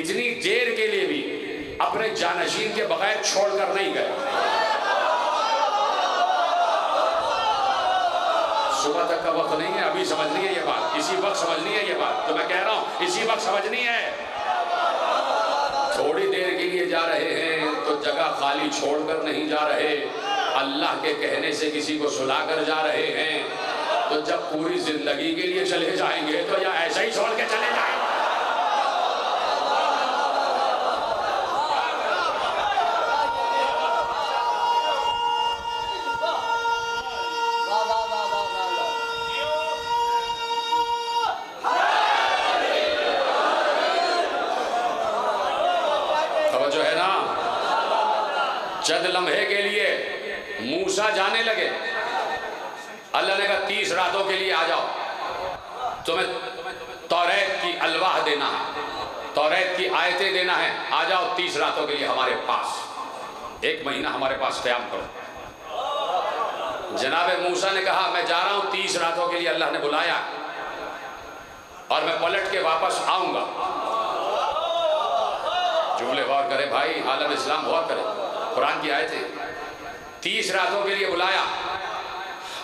Speaker 2: इतनी देर के लिए भी अपने जानशीन के बगैर छोड़कर नहीं गए। सुबह तक का वक्त नहीं है, अभी समझनी है ये बात। इसी वक्त समझनी है ये बात। तो मैं कह रहा हूँ, इसी वक्त समझनी है। थोड़ी देर के लिए जा रहे हैं तो जगह खाली छोड़कर नहीं जा रहे। अल्लाह के कहने से किसी को सुलाकर जा रहे हैं। तो जब पूरी ज़िंदगी के लिए चले जाएँगे तो या ऐसा ही छोड़ के चले जाएँगे। महीना हमारे पास क्याम करो। जनाब मूसा ने कहा, मैं जा रहा हूँ तीस रातों के लिए अल्लाह ने बुलाया और मैं पलट के वापस आऊँगा। जुमले गौर करे, भाई, आलम इस्लाम गौर करे। कुरान की आए थे तीस रातों के लिए बुलाया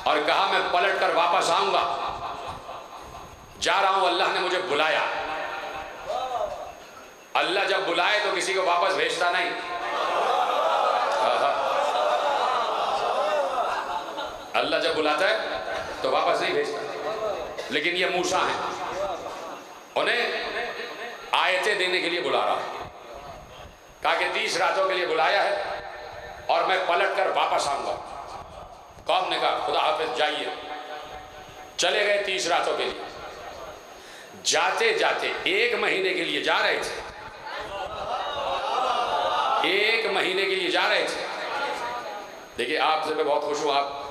Speaker 2: और कहा, मैं पलट कर वापस आऊँगा। जा रहा हूँ, अल्लाह ने मुझे बुलाया। अल्लाह जब बुलाए तो किसी को वापस भेजता नहीं। अल्लाह जब बुलाता है तो वापस नहीं भेजता। लेकिन ये मूसा है। उन्हें आयतें देने के लिए बुला रहा है। कहा कि तीस रातों के लिए बुलाया है और मैं पलट कर वापस आऊँगा। कौम ने कहा, खुदा हाफिज, जाइए। चले गए तीस रातों के लिए। जाते जाते एक महीने के लिए जा रहे थे। एक महीने के लिए जा रहे थे। देखिए, आपसे मैं बहुत खुश हूँ, आप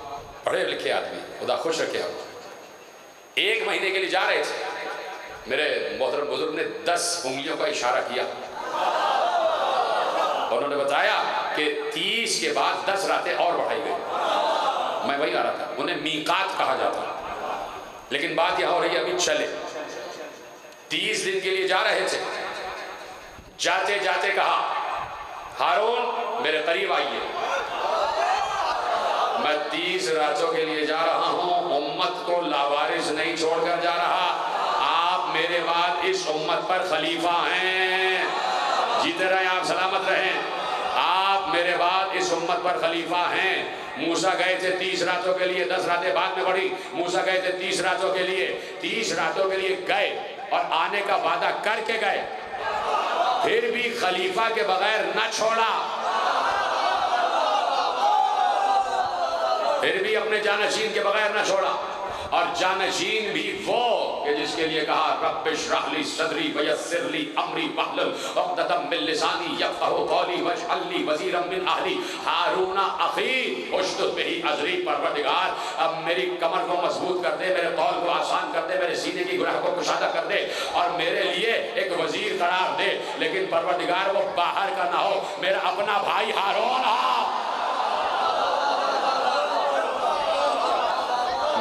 Speaker 2: पढ़े लिखे आदमी, खुदा खुश रखे आप एक महीने के लिए जा रहे थे। मेरे मोहतरम बुज़ुर्ग ने दस उंगलियों का इशारा किया। उन्होंने बताया कि तीस के बाद दस रातें और बढ़ाई गई। मैं वही आ रहा था। उन्हें मीकात कहा जाता। लेकिन बात यह हो रही है, अभी चले। तीस दिन के लिए जा रहे थे। जाते जाते कहा, हारून, मेरे करीब आइए। मैं तीस रातों के लिए जा रहा हूँ। उम्मत को लावारिस नहीं छोड़कर जा रहा। आप मेरे बाद इस उम्मत पर खलीफा हैं। जीते रहे, आप सलामत रहें। आप मेरे बाद इस उम्मत पर खलीफा हैं। मूसा गए थे तीस रातों के लिए, दस रातें बाद में पड़ी मूसा गए थे तीस रातों के लिए, तीस रातों के लिए गए और आने का वादा करके गए। फिर भी खलीफा के बगैर न छोड़ा। फिर भी अपने जानशीन के बगैर न छोड़ा। और जानशीन भी वो कि जिसके लिए कहा रब्बिश रहली सदरी वयस्सिरली अमरी वहलुल उक़दतम मिन लिसानी यफ़क़हू कौली वजअलनी वज़ीरम मिन अहली। हारून अखी उशदुद बिही अज़री परवरदिगार, अब मेरी कमर को मज़बूत कर दे, मेरे कौल को आसान कर दे, मेरे सीने की गुनाह को कुशादा कर दे और मेरे लिए एक वज़ीर करार दे। लेकिन परवरदिगार, वो बाहर का ना हो। मेरा अपना भाई हारून, हो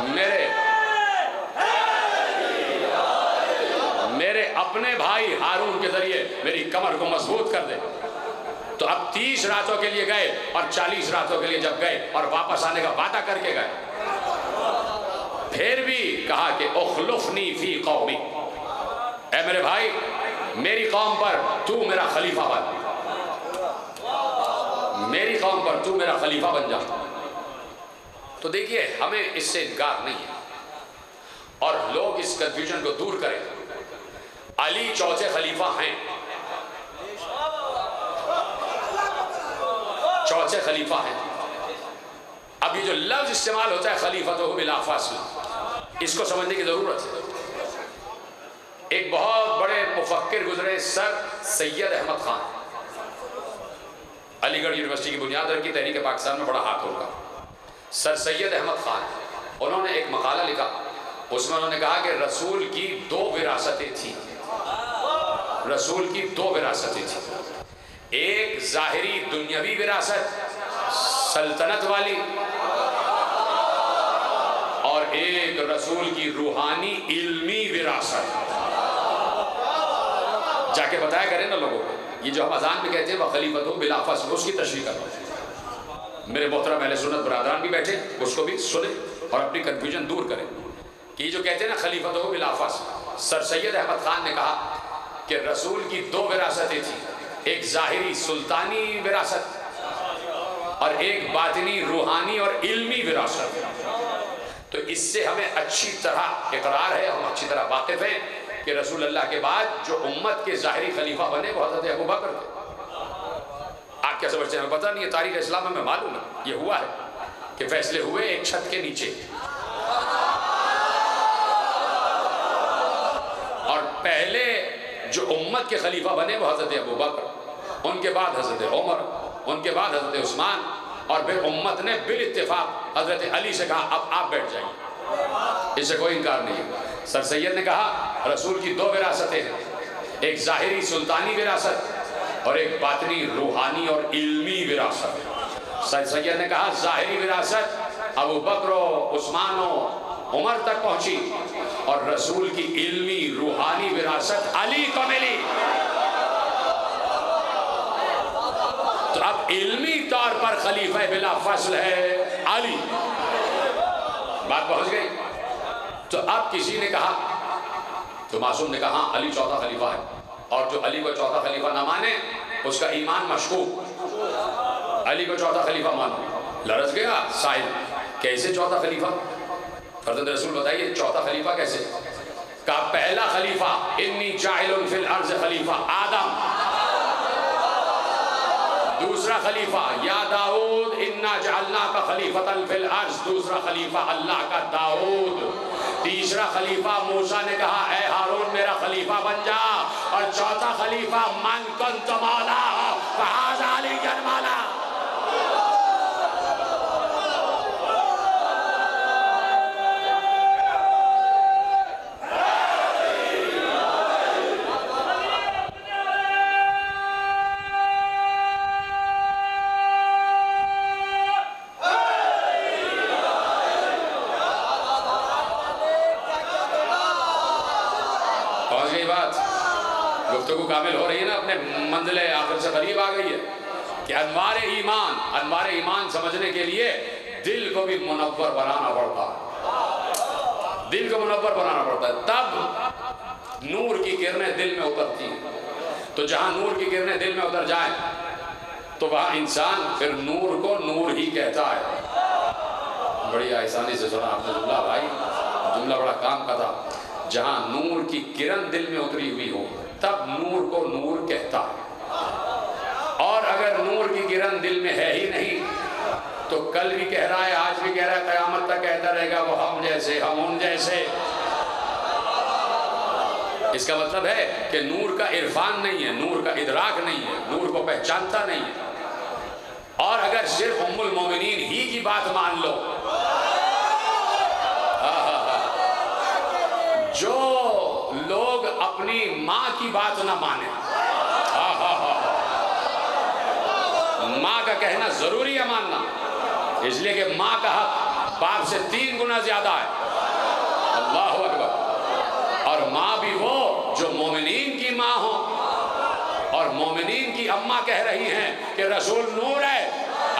Speaker 2: मेरे मेरे अपने भाई हारून के ज़रिए मेरी कमर को मज़बूत कर दे। तो अब तीस रातों के लिए गए और चालीस रातों के लिए जब गए और वापस आने का वादा करके गए। फिर भी कहा कि उखलुफनी फ़ी कौमी। ए मेरे भाई, मेरी कौम पर तू मेरा खलीफा बन। मेरी कौम पर तू मेरा खलीफा बन जा। तो देखिए, हमें इससे इनकार नहीं है। और लोग इस कंफ्यूजन को दूर करें। अली चौथे खलीफा हैं। चौथे खलीफा हैं। अब ये जो लफ्ज इस्तेमाल होता है खलीफा तो बिलाफासिल इसको समझने की ज़रूरत है। एक बहुत बड़े मुफक्र गुजरे सर सैयद अहमद खान। अलीगढ़ यूनिवर्सिटी की बुनियाद रखी, तहरीक पाकिस्तान में बड़ा हाथ होगा। सर सैयद अहमद खान, उन्होंने एक मकाला लिखा। उसमें उन्होंने कहा कि रसूल की दो विरासतें थी। रसूल की दो विरासतें थी। एक जाहिरी दुनियावी विरासत, सल्तनत वाली, और एक रसूल की रूहानी इल्मी विरासत। जाके बताया करें ना लोगों को, ये जो हम अजान में कहते हैं वह खलीफत हो बिलाफस उसकी तशरी करो मेरे मोहतरम पहले सुनत बरदरान भी बैठे, उसको भी सुने और अपनी कन्फ्यूज़न दूर करें। कि जो कहते हैं ना खलीफत हो बिलाफस सर सैयद अहमद खान ने कहा कि रसूल की दो विरासतें थी। एक जाहिरी सुल्तानी विरासत और एक बातनी रूहानी और इल्मी विरासत। तो इससे हमें अच्छी तरह इकरार है, हम अच्छी तरह वाकिफ हैं कि रसूल अल्लाह के बाद जो उम्मत के ज़ाहरी खलीफा बने, वो हज़रत अबू बकर थे। आप क्या समझते हैं पता नहीं है, तारीख इस्लाम में मालूम है। ये हुआ है कि फैसले हुए एक छत के नीचे। और पहले जो उम्मत के खलीफा बने वो हज़रत अबू बकर, उनके बाद हज़रत उमर, उनके बाद हज़रत उस्मान, और फिर उम्मत ने बिल इत्तेफाक हज़रत अली से कहा, अब आप बैठ जाइए। इससे कोई इनकार नहीं सर सैयद ने कहा, रसूल की दो विरासतें हैं, एक जाहिरी सुल्तानी विरासत और एक बातनी रूहानी और इल्मी विरासत। सर सैयद ने कहा, जाहिरी विरासत अबू बकर, उस्मानो, उमर तक पहुँची और रसूल की इल्मी रूहानी विरासत अली को मिली। तो अब इल्मी तौर पर खलीफा बिला फ़सल है अली। बात पहुँच गई। तो अब किसी ने कहा तो मासूम ने कहा, अली चौथा खलीफा है। और जो अली को चौथा खलीफा ना माने, उसका ईमान मशकूक। अली को चौथा खलीफा मानो। लड़स गया साहिल, कैसे चौथा खलीफा? फरजत रसूल, बताइए, चौथा खलीफा कैसे? का पहला खलीफा, इन्नी जाहिल फिल अर्ज़ खलीफा, आदम। दूसरा खलीफा, या दाऊद, इन्ना जअलना का खलीफतन फिल अर्ज़। दूसरा खलीफा, अल्लाह का दाऊद। तीसरा खलीफा, मूसा ने कहा, ए हारून, मेरा खलीफा बन जा। और चौथा खलीफा, मन कन तमाला कि अनवार ईमान अनवार ईमान समझने के लिए दिल को भी मुनवर बनाना पड़ता है। दिल को मुनवर बनाना पड़ता है। तब नूर की किरणें दिल में उतरती हैं। तो जहाँ नूर की किरणें दिल में उतर जाए तो वहाँ इंसान फिर नूर को नूर ही कहता है। बड़ी आसानी से सुना आपने जुमला भाई। जुमला बड़ा काम का था। जहाँ नूर की किरण दिल में उतरी हुई हो, तब नूर को नूर कहता है। अगर नूर की किरण दिल में है ही नहीं तो कल भी कह रहा है, आज भी कह रहा है, कयामत तक कहता रहेगा, वो हम जैसे, हम उन जैसे। इसका मतलब है कि नूर का इरफान नहीं है, नूर का इदराक नहीं है, नूर को पहचानता नहीं है। और अगर सिर्फ़ उम्मुल मोमिनीन ही की बात मान लो जो लोग अपनी माँ की बात ना माने माँ का कहना ज़रूरी है मानना। इसलिए कि माँ का हक बाप से तीन गुना ज़्यादा है। अल्लाह अकबर। और माँ भी वो जो मोमिनीन की माँ हो। और मोमिनीन की अम्मा कह रही हैं कि रसूल नूर है।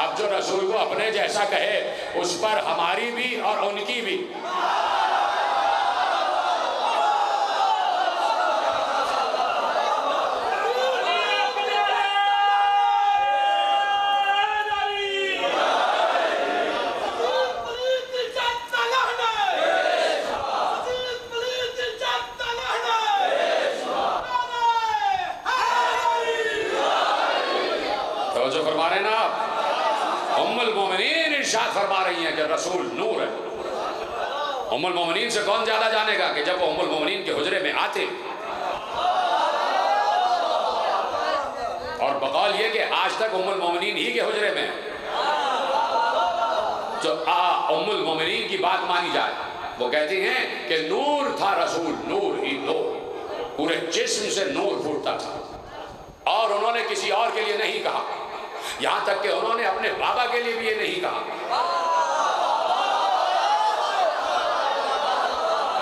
Speaker 2: अब जो रसूल को अपने जैसा कहे, उस पर हमारी भी और उनकी भी इरशाद फरमा रही हैं कि रसूल नूर है उमुल मोमिनीन से कौन ज़्यादा जानेगा कि जब वो उमुल मोमिनीन के हुजरे में आते और बकौल ये कि आज तक उमुल मोमिनीन ही के हुजरे में है तो आ उमुल मोमिनीन की बात मानी जाए वो कहती हैं कि नूर था रसूल नूर ही नूर पूरे जिस्म से नूर फूटता था और उन्होंने किसी और के लिए नहीं कहा यहाँ तक कि उन्होंने अपने बाबा के लिए भी ये नहीं कहा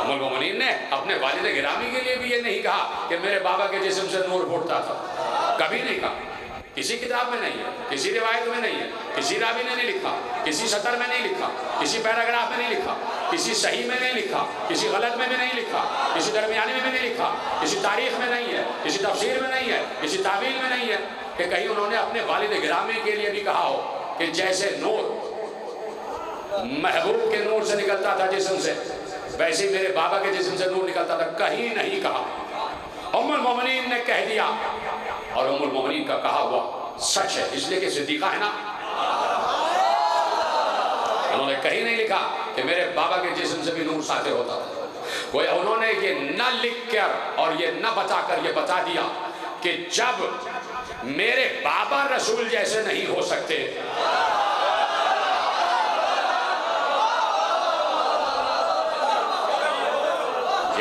Speaker 2: उमुल मोमिनीन ने अपने वालिद गिरामी के लिए भी ये नहीं कहा कि मेरे बाबा के जिसम से नूर फूटता था। कभी नहीं कहा। किसी किताब में नहीं है, किसी रिवायत में नहीं है, किसी रावी ने नहीं लिखा, किसी सतर में नहीं लिखा, किसी पैराग्राफ में नहीं लिखा, किसी सही में नहीं लिखा, किसी गलत में भी नहीं लिखा, किसी दरमियानी में भी नहीं लिखा, किसी तारीख में नहीं है, किसी तफसीर में नहीं है, किसी तावील में नहीं है कि कहीं उन्होंने अपने वालिद गिरामी के लिए भी कहा हो कि जैसे नूर, महबूब के नूर से निकलता था जिसम से वैसे मेरे बाबा के जिसम से नूर निकलता था, कहीं नहीं कहा। उमुल मोमिनीन ने कह दिया, और उमुल मोमिनीन का कहा हुआ, सच है, इसलिए कि सिद्दीका है ना? उन्होंने कहीं नहीं लिखा कि मेरे बाबा के जिसम से भी नूर साथे होता था। कोई उन्होंने ये न लिख कर और ये न बताकर ये बता दिया कि जब मेरे बाबा रसूल जैसे नहीं हो सकते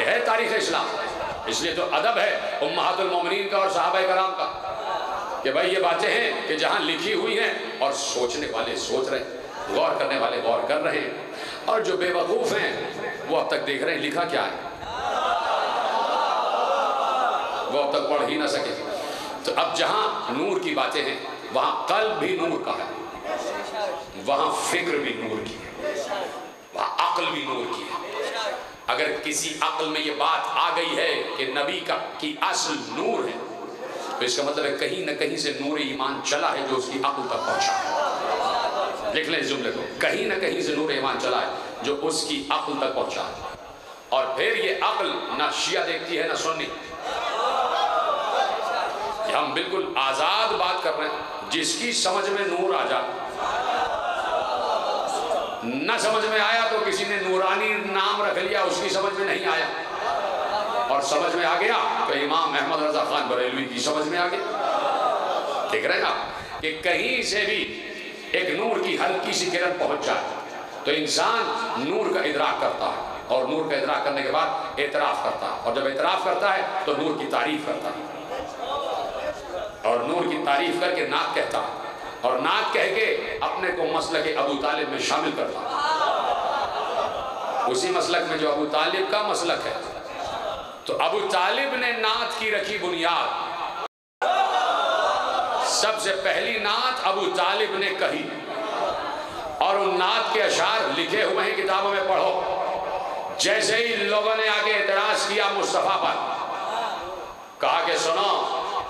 Speaker 2: यह है तारीख इस्लाम। इसलिए तो अदब है उम्महातुल मोमिनीन का और साहब कराम का कि भाई ये बातें हैं कि जहाँ लिखी हुई हैं और सोचने वाले सोच रहे गौर करने वाले गौर कर रहे हैं। और जो बेवकूफ़ हैं, वो अब तक देख रहे हैं, लिखा क्या है? वो अब तक पढ़ ही ना सके। तो अब जहाँ नूर की बातें हैं, वहाँ कल भी नूर का है। वहाँ फ़िक्र भी नूर की है। वहाँ अक्ल भी नूर की है। अगर किसी अक्ल में ये बात आ गई है कि नबी का, की असल नूर है तो इसका मतलब है कहीं ना कहीं से नूर ईमान चला है जो उसकी अक्ल तक पहुँचा है। लिख लें इस जुमले को। कहीं ना कहीं से नूर ईमान चला है जो उसकी अक्ल तक पहुँचा है। और फिर ये अक्ल ना शिया देखती है, ना सुन्नी। हम बिल्कुल आज़ाद बात कर रहे हैं, जिसकी समझ में नूर आ जाए न समझ में आया तो किसी ने नूरानी नाम रख लिया, उसकी समझ में नहीं आया। और समझ में आ गया तो इमाम अहमद रजा खान बरेलवी की समझ में आ गया। देख रहे ना कि कहीं से भी एक नूर की हल्की सी किरण पहुँच जाए तो इंसान नूर का इदराक करता है और नूर का इदराक करने के बाद एतराफ़ करता है। और जब एतराफ़ करता है तो नूर की तारीफ़ करता है। और नूर की तारीफ़ करके नाक कहता है। और नाक कह के अपने को मसल के अबू तालिब में शामिल करता उसी मसलक में जो अबू तालिब का मसलक है। तो अबू तालिब ने नात की रखी बुनियाद। सबसे पहली नात अबू तालिब ने कही। और उन नात के अशार लिखे हुए हैं किताबों में पढ़ो। जैसे ही लोगों ने आगे एतराज़ किया मुस्तफ़ा पर, कहा कि सुनो,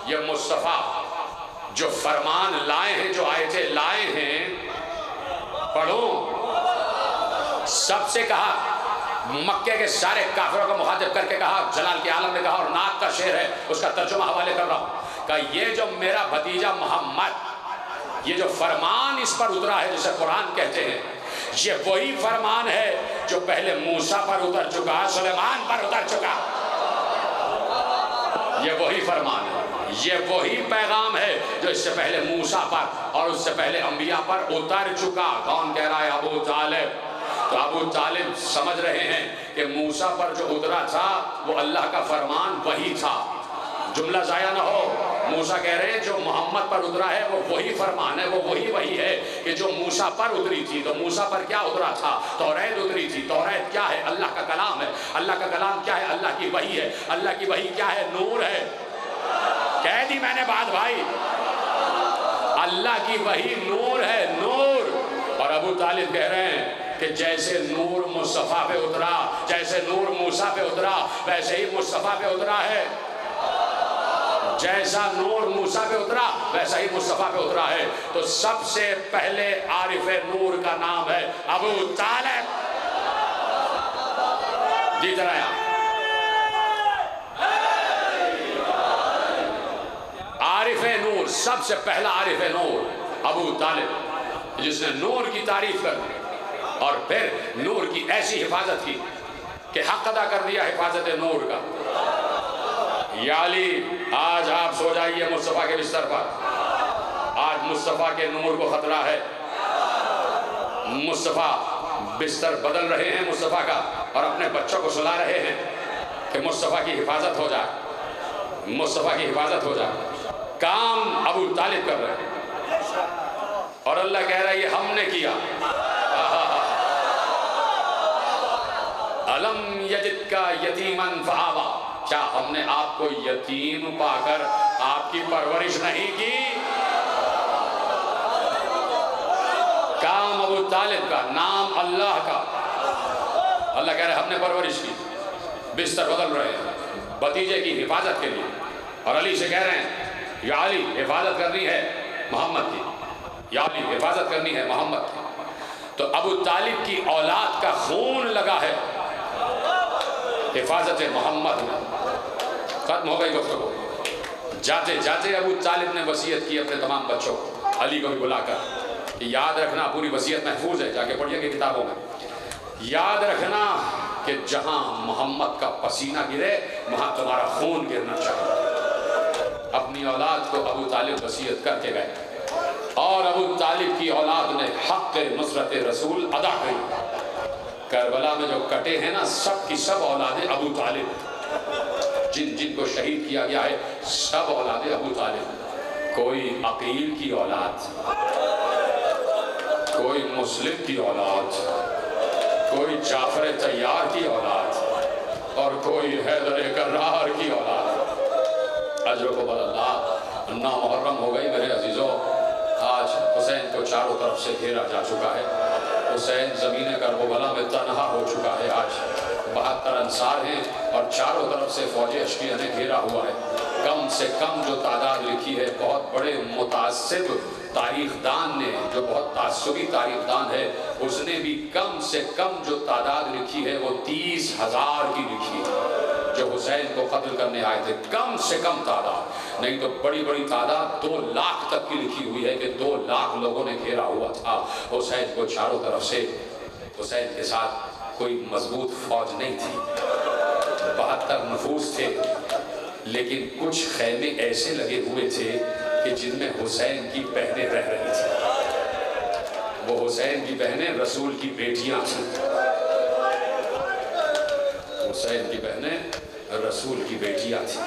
Speaker 2: ये मुस्तफ़ा जो फरमान लाए हैं, जो थे लाए हैं, पढ़ो। सबसे कहा, मक्के के सारे काफिरों को मुखातिब करके कहा, जलाल के आलम ने कहा, और नाक का शेर है, उसका तर्जुमा हवाले कर रहा हूँ। कहा, ये जो मेरा भतीजा मोहम्मद, ये जो फरमान इस पर उतरा है, जिसे कुरान कहते हैं, ये वही फरमान है जो पहले मूसा पर उतर चुका, सुलेमान पर उतर चुका। ये वही फरमान है। ये वही पैगाम है जो इससे पहले मूसा पर और उससे पहले अंबिया पर उतर चुका। कौन कह रहा है, अबू तालिब? तो अबू तालिब समझ रहे हैं कि मूसा पर जो उतरा था, वो अल्लाह का फरमान वही था। जुमला जाया ना हो, मूसा कह रहे हैं, जो मोहम्मद पर उतरा है, वो वही फरमान है, वो वही वही है कि जो मूसा पर उतरी थी। तो मूसा पर क्या उतरा था? तौरेत उतरी थी। तौरेत क्या है? अल्लाह का कलाम है। अल्लाह का कलाम क्या है? अल्लाह की वही है। अल्लाह की वही क्या है? नूर है। कह दी मैंने बात भाई। अल्लाह की वही नूर है, नूर। और अबू तालिब कह रहे हैं कि जैसे नूर मुस्तफ़ा पे उतरा, जैसे नूर मूसा पे उतरा, वैसे ही मुस्तफ़ा पे उतरा है। जैसा नूर मूसा पे उतरा, वैसा ही मुस्तफ़ा पे उतरा है। तो सबसे पहले आरिफ नूर का नाम है अबू जीत रहा आरिफ नूर, सबसे पहला आरिफ नूर, अबू तालिब, जिसने नूर की तारीफ़ कर दी और फिर नूर की ऐसी हिफाजत की कि हक अदा कर दिया हिफाजत नूर का। याली आज आप सो जाइए मुस्तफ़ा के बिस्तर पर। आज मुस्तफ़ा के नूर को खतरा है। मुस्तफ़ा बिस्तर बदल रहे हैं मुस्तफ़ा का और अपने बच्चों को सुला रहे हैं कि मुस्तफ़ा की हिफाजत हो जाए मुस्तफ़ा की हिफाजत हो जाए काम अबू तालिब कर रहे हैं। और अल्लाह कह रहा है, ये हमने किया। अलम यजिद का यतीमन फआवा। क्या हमने आपको यतीम पाकर आपकी परवरिश नहीं की? काम अबू तालिब का, नाम अल्लाह का। अल्लाह कह रहे हमने परवरिश की। बिस्तर बदल रहे हैं, भतीजे की हिफाजत के लिए। और अली से कह रहे हैं या अली हिफाजत करनी है मोहम्मद की। या अली हिफाजत करनी है मोहम्मद की। तो अबू तालिब की औलाद का खून लगा है। हिफाजत मोहम्मद। में खत्म हो गई गुफ्तु जाते जाते अबू तालिब ने वसीयत की अपने तमाम बच्चों को। अली को भी बुलाकर कि याद रखना, पूरी वसीयत महफूज है, जाके पढ़िएगा किताबों में। याद रखना कि जहाँ मोहम्मद का पसीना गिरे, वहाँ तुम्हारा खून गिरना चाहिए। अपनी औलाद को अबू तालिब वसीयत करके गए। और अबू तालिब की औलाद ने हक नुसरत रसूल अदा करी। करबला में जो कटे हैं ना, सब की सब औलादे अबू तालिब। जिन जिन को शहीद किया गया है, सब औलादे अबू तालिब। कोई अकील की औलाद, कोई मुस्लिम की औलाद, कोई जाफ़र तैयार की औलाद, और कोई हैदर करार की औलाद। अजर को ना मुहर्रम हो गई मेरे अजीज़ों। आज हुसैन को चारों तरफ़ से घेरा जा चुका है। हुसैन ज़मीन करबला में तनहा हो चुका है। आज बहत्तर अंसार हैं और चारों तरफ़ से फौज अशकिया ने घेरा हुआ है। कम से कम जो तादाद लिखी है, बहुत बड़े मुतासिब तारीखदान ने, जो बहुत तासुबी तारीखदान है, उसने भी कम से कम जो तादाद लिखी है, वो तीस हज़ार की लिखी है। हुसैन को कत्ल करने आए थे, कम से कम तादाद, नहीं तो बड़ी बड़ी तादाद, दो लाख तक की लिखी हुई है कि दो लाख लोगों ने घेरा हुआ था। हुसैन को चारों तरफ़ से, हुसैन के साथ कोई मज़बूत फौज नहीं थी। बहत्तर नफूस थे, लेकिन कुछ खैमे ऐसे लगे हुए थे कि जिनमें हुसैन की बहनें रह रही थी। वो हुसैन की बहनें रसूल की बेटियाँ थी। हुसैन की बहनें रसूल की बेटियाँ थी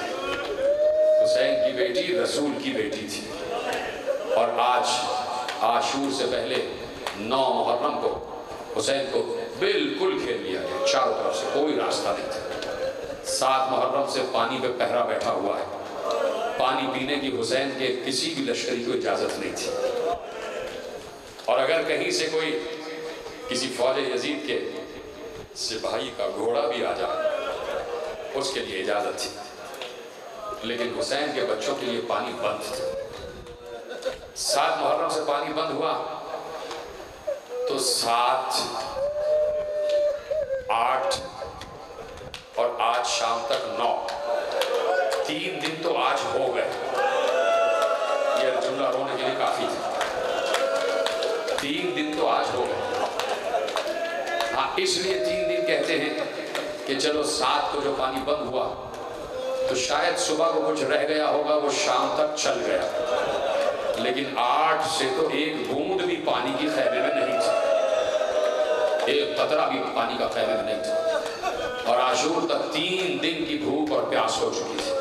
Speaker 2: हुसैन की बेटी रसूल की बेटी थी। और आज, आशूर से पहले नौ मुहर्रम को हुसैन को बिल्कुल घेर लिया गया। चारों तरफ़ से कोई रास्ता नहीं था। सात मुहर्रम से पानी पे पहरा बैठा हुआ है। पानी पीने की हुसैन के किसी भी लश्करी को इजाज़त नहीं थी। और अगर कहीं से कोई किसी फौज यजीद के सिपाही का घोड़ा भी आ जाए उसके लिए इजाज़त थी। लेकिन हुसैन के बच्चों के लिए पानी बंद था। सात मुहर्रम से पानी बंद हुआ। तो सात, आठ और आज शाम तक नौ। तीन दिन तो आज हो गए। यह जुमला रोने के लिए काफ़ी था। तीन दिन तो आज हो गए। हाँ इसलिए तीन दिन कहते हैं कि चलो सात को जो पानी बंद हुआ तो शायद सुबह को कुछ रह गया होगा, वो शाम तक चल गया। लेकिन आठ से तो एक बूंद भी पानी की खैमे में नहीं थी। एक कतरा भी पानी का खैमे में नहीं था। और आशूर तक तीन दिन की भूख और प्यास हो चुकी थी।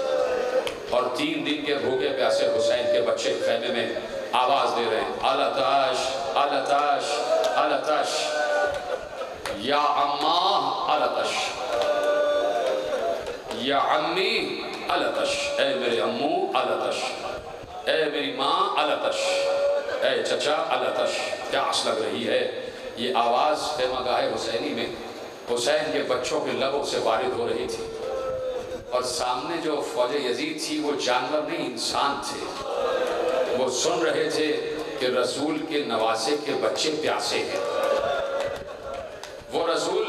Speaker 2: और तीन दिन के भूखे प्यासे हुसैन के बच्चे खैमे में आवाज़ दे रहे हैं, अलताश अलताश अलताश। या अम्मा, अलतश। या अम्मी अलतश ए मेरे अम्मू अलतश ए मेरी माँ अलतश ए चचा अलतश प्यास लग रही है? ये आवाज़ खेमागाह हुसैनी में। हुसैन के बच्चों के लबों से वारिद हो रही थी। और सामने जो फौज यजीद थी, वो जानवर नहीं, इंसान थे। वो सुन रहे थे कि रसूल के नवासे के बच्चे प्यासे हैं। वो रसूल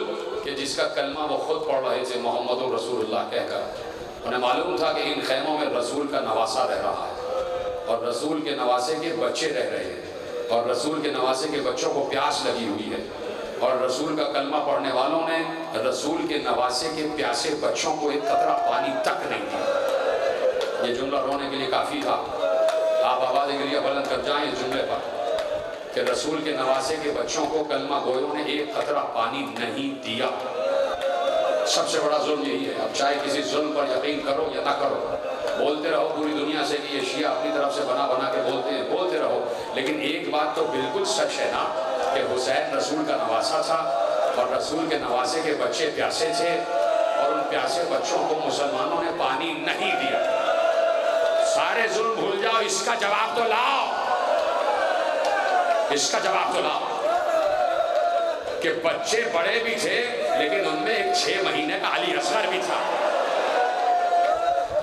Speaker 2: जिसका कलमा वो खुद पढ़ रहे थे मोहम्मद रसूलुल्लाह कहकर। उन्हें मालूम था कि इन खैमों में रसूल का नवासा रह रहा है और रसूल के नवासे के बच्चे रह रहे हैं और रसूल के नवासे के बच्चों को प्यास लगी हुई है और रसूल का कलमा पढ़ने वालों ने रसूल के नवासे के प्यासे बच्चों को एक कतरा पानी तक नहीं दिया। ये जुमला रोने के लिए काफ़ी था। आप आवाज़ लिए बुलंद कर जाएँ इस जुमले पर कि रसूल के नवासे के बच्चों को कलमा गोयों ने एक कतरा पानी नहीं दिया। सबसे बड़ा जुल्म यही है। अब चाहे किसी जुल्म पर यकीन करो या ना करो, बोलते रहो पूरी दुनिया से कि ये शिया अपनी तरफ़ से बना बना के बोलते हैं, बोलते रहो। लेकिन एक बात तो बिल्कुल सच है ना, कि हुसैन रसूल का नवासा था और रसूल के नवासे के बच्चे प्यासे थे और उन प्यासे बच्चों को मुसलमानों ने पानी नहीं दिया। सारे जुल्म भूल जाओ, इसका जवाब तो लाओ। इसका जवाब तो लाओ। कि बच्चे बड़े भी थे लेकिन उनमें एक छह महीने का अली असगर भी था।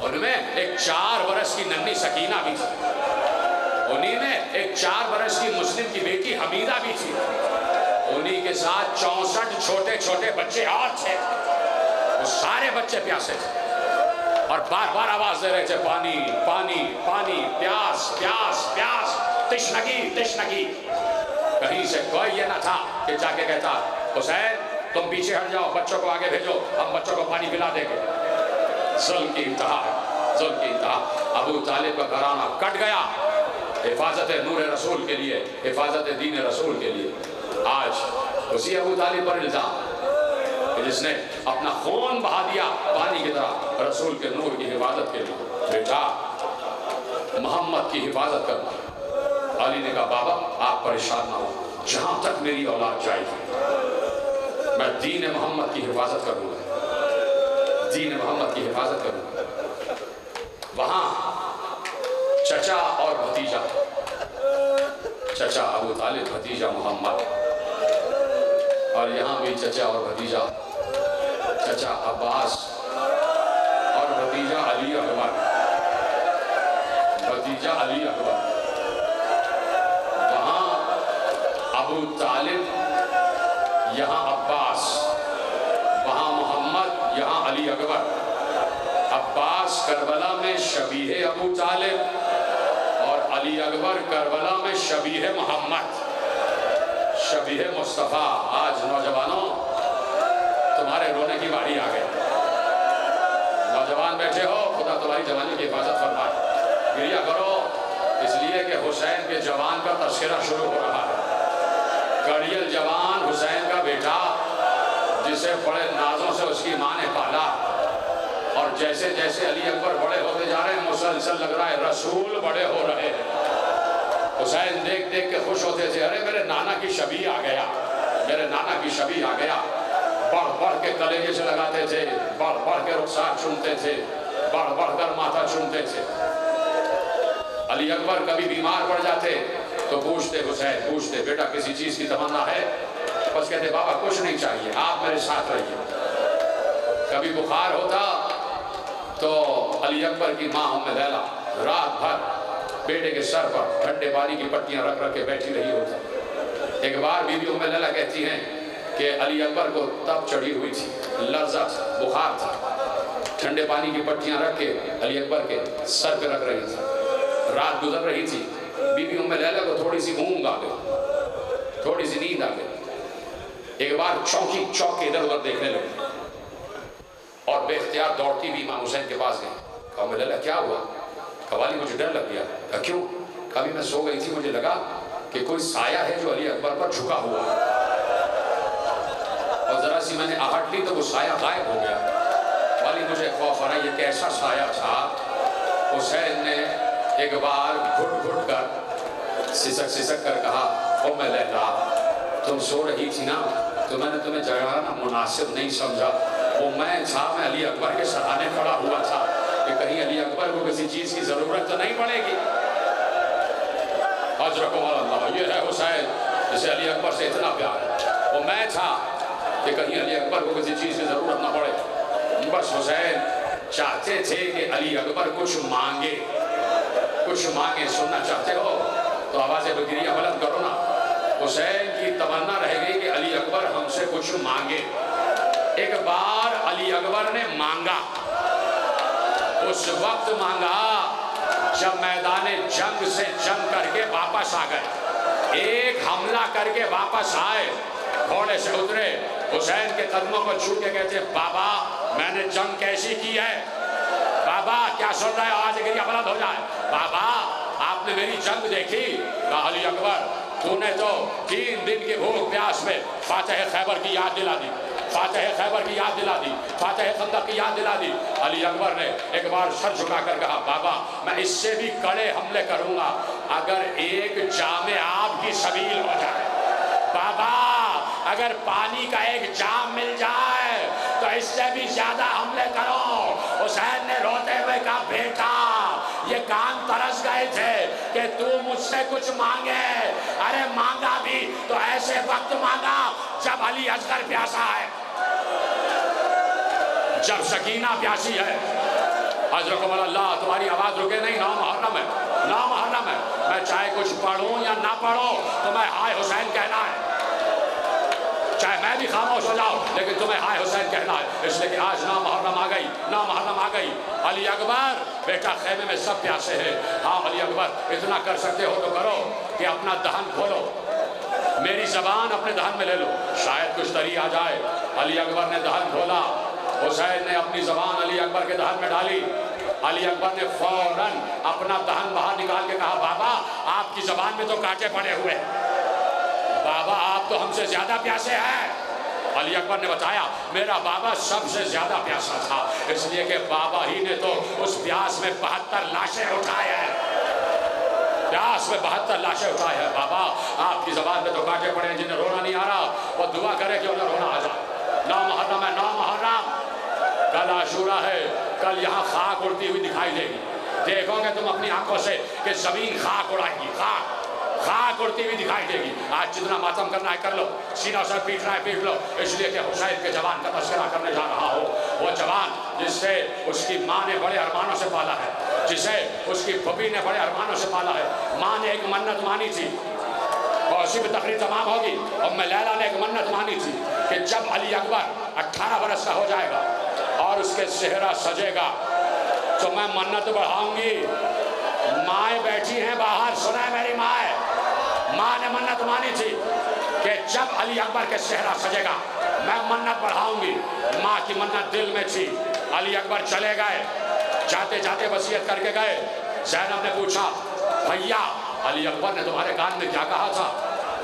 Speaker 2: उनमें एक चार बरस की नन्ही सकीना भी थी। उन्हीं में एक चार बरस की मुस्लिम की बेटी हमीदा भी थी। उन्हीं के साथ चौसठ छोटे छोटे बच्चे और थे। वो सारे बच्चे प्यासे थे। और बार बार आवाज़ दे रहे थे, पानी पानी पानी, प्यास प्यास प्यास, तिश्नगी तिश्नगी। कहीं से कोई ये ना था कि जाके कहता, हुसैन तुम पीछे हट जाओ, बच्चों को आगे भेजो, हम बच्चों को पानी पिला देंगे। जुल्म की इंतहा, जुल्म की इंतहा। अबू तालिब का घराना कट गया। हिफाजत नूर रसूल के लिए, हिफाजत दीन रसूल के लिए। आज उसी अबू तालिब पर इल्ज़ाम जिसने अपना खून बहा दिया पानी की तरह रसूल के नूर की हिफाजत के लिए। बेटा, मोहम्मद की हिफाजत करना अली ने कहा, बाबा, आप परेशान ना हो, जहाँ तक मेरी औलाद जाएगी। मैं दीन मोहम्मद की हिफाजत करूँगा। दीन मोहम्मद की हिफाजत करूँगा। वहाँ चचा और भतीजा। चचा अबू तालिब, भतीजा मोहम्मद। और यहाँ भी चचा और भतीजा। चचा अब्बास और भतीजा अली अकबर। भतीजा अली अकबर। वहाँ अबू तालिब, यहाँ अब्बास। वहाँ मोहम्मद, यहाँ अली अकबर। अब्बास करबला में शबीह अबू तालिब और अली अकबर करबला में शबीह मोहम्मद। शबीह मुस्तफ़ा, आज नौजवानों, तुम्हारे रोने की बारी आ गई। नौजवान बैठे हो, खुदा तुम्हारी जवानी की हिफाजत फरमाए। गिरिया करो, इसलिए कि हुसैन के जवान का तस्करा शुरू हो रहा है। कड़ियल जवान हुसैन बेटा जिसे बड़े नाजों से उसकी माँ ने पाला। और जैसे जैसे अली अकबर बड़े होते जा रहे हैं, मुसलसल लग रहा है रसूल बड़े हो रहे हैं। हुसैन देख देख के खुश होते थे, अरे, मेरे नाना की शबी आ गया, मेरे नाना की शबी आ गया। बढ़ बढ़ के कलेजे से लगाते थे, बढ़ बढ़ के रुखसार चुनते थे, बढ़ बढ़ कर माथा चुनते थे। अली अकबर कभी बीमार पड़ जाते तो पूछते, हुसैन, पूछते, बेटा, किसी चीज़ की तमन्ना है? बस कहते, बाबा, कुछ नहीं चाहिए, आप मेरे साथ रहिए। कभी बुखार होता तो अली अकबर की माँ हमें लैला रात भर बेटे के सर पर ठंडे पानी की पट्टियाँ रख रख के बैठी रही होती। एक बार बीबी उम्मे लैला कहती हैं कि अली अकबर को तब चढ़ी हुई थी, लर्जा बुखार था। ठंडे पानी की पट्टियाँ रख के अली अकबर के सर पर रख रही थी। रात गुजर रही थी बीबी उम्मे लैला को थोड़ी सी ऊँग आ गई, थोड़ी सी नींद आ गई। एक बार चौकी, चौक के इधर उधर देखने लगे। और बेख्तियार दौड़ती भी इमाम हुसैन के पास गई। कहा मैं लैला क्या हुआ? कवाली मुझे डर लग गया। कहा, क्यों? कभी मैं सो गई थी। मुझे लगा कि कोई साया है जो अली अकबर पर झुका हुआ और जरा सी मैंने आहट ली तो वो साया गायब हो गया। वाली मुझे खौफ आ रहा ये कैसा साया था? हुसैन ने एक बार घुट घुट कर सिसक सिसक कर कहा ओ मैं लहरा तुम सो रही थी ना तो मैंने तुम्हें जगाना मुनासिब नहीं समझा। वो मैं था, मैं अली अकबर के सराहने खड़ा हुआ था कि कहीं अली अकबर को किसी चीज़ की ज़रूरत तो नहीं पड़ेगी। ये है हुसैन, जिसे अली अकबर से इतना प्यार है। वो मैं था कि कहीं अली अकबर को किसी चीज़ की ज़रूरत ना पड़े। बस हुसैन, चाहते थे कि अली अकबर कुछ मांगे। कुछ मांगे, सुनना चाहते हो? तो आवाज़ बुलंद करो ना। हुसैन की तमन्ना रह गई कि अली अकबर हमसे कुछ मांगे। एक बार अली अकबर ने मांगा। उस वक्त मांगा जब मैदान जंग से जंग करके वापस आ गए। एक हमला करके वापस आए। घोड़े से उतरे। हुसैन के कदमों को छू के कहते, बाबा, मैंने जंग कैसी की है? बाबा, क्या सुन रहे हो? आज गिरी अपराध हो जाए। बाबा, आपने मेरी जंग देखी। अली अकबर तूने तो तीन दिन के भूख प्यास में फातह खैबर की याद दिला दी, फातह खैबर की याद दिला दी, फातह खंदक की याद दिला दी। अली अकबर ने एक बार सर झुकाकर कहा, बाबा, मैं इससे भी कड़े हमले करूँगा, अगर एक जाम आब की सबील हो जाए। बाबा, अगर पानी का एक जाम मिल जाए तो इससे भी ज़्यादा हमले करो। हुसैन ने रोते हुए कहा, बेटा, ये कान तरस गए थे कि तू मुझसे कुछ मांगे। अरे मांगा भी तो ऐसे वक्त मांगा जब अली असगर प्यासा है। जब सकीना प्यासी है। हज़रत अल्लाह, तुम्हारी आवाज़ रुके नहीं, नाम हरम है। नाम हरम है। मैं चाहे कुछ पढ़ूं या ना पढ़ूं तो मैं हाय हुसैन कहना है। चाहे मैं भी खामोश हो जाऊँ लेकिन तुम्हें हाय हुसैन कहना है इसलिए कि आज ना मुहर्रम आ गई ना मुहर्रम आ गई अली अकबर बेटा खेमे में सब प्यासे हैं हाँ अली अकबर इतना कर सकते हो तो करो कि अपना दहन खोलो मेरी जबान अपने दहन में ले लो शायद कुछ तरी आ जाए अली अकबर ने दहन खोला हुसैन ने अपनी जबान अली अकबर के दहन में डाली अली अकबर ने फ़ौरन अपना दहन बाहर निकाल के कहा बाबा आपकी जबान में तो कांटे पड़े हुए हैं बाबा, आप तो हमसे ज़्यादा प्यासे हैं। अली अकबर ने बताया, मेरा बाबा सबसे ज़्यादा प्यासा था। इसलिए कि बाबा ही ने तो उस प्यास में बहत्तर लाशें उठाए हैं। प्यास में बहत्तर लाशें उठाए हैं। बाबा, आपकी जबान में तो काटे पड़े हैं जिन्हें रोना नहीं आ रहा। वो दुआ करे कि उन्हें रोना आ जाए। नौ मुहर्रम है नौ मुहर्रम। कल आशूरा है, कल यहाँ खाक उड़ती हुई दिखाई देगी। देखोगे तुम अपनी आँखों से कि ज़मीन खाक उड़ाएगी, खाक। खाक उड़ती हुई दिखाई देगी। आज जितना मातम करना है कर लो। सीना सर पीटना है, पीट लो। इसलिए कि हुसैन के जवान का तस्करा करने जा रहा हो। वो जवान जिससे उसकी माँ ने बड़े अरमानों से पाला है, जिसे उसकी फपी ने बड़े अरमानों से पाला है। माँ ने एक मन्नत मानी थी। और उसी में तकरीर तमाम होगी। और मैं लैला ने एक मन्नत मानी थी कि जब अली अकबर 18 बरस का हो जाएगा और उसके चेहरा सजेगा तो मैं मन्नत बढ़ाऊँगी। माए बैठी हैं बाहर सुना है मेरी माए। माँ ने मन्नत मानी थी कि जब अली अकबर के चेहरा सजेगा, मैं मन्नत बढ़ाऊँगी। माँ की मन्नत दिल में थी। अली अकबर चले गए। जाते जाते वसीयत करके गए। जैनब ने पूछा, भैया, अली अकबर ने तुम्हारे कान में क्या कहा था?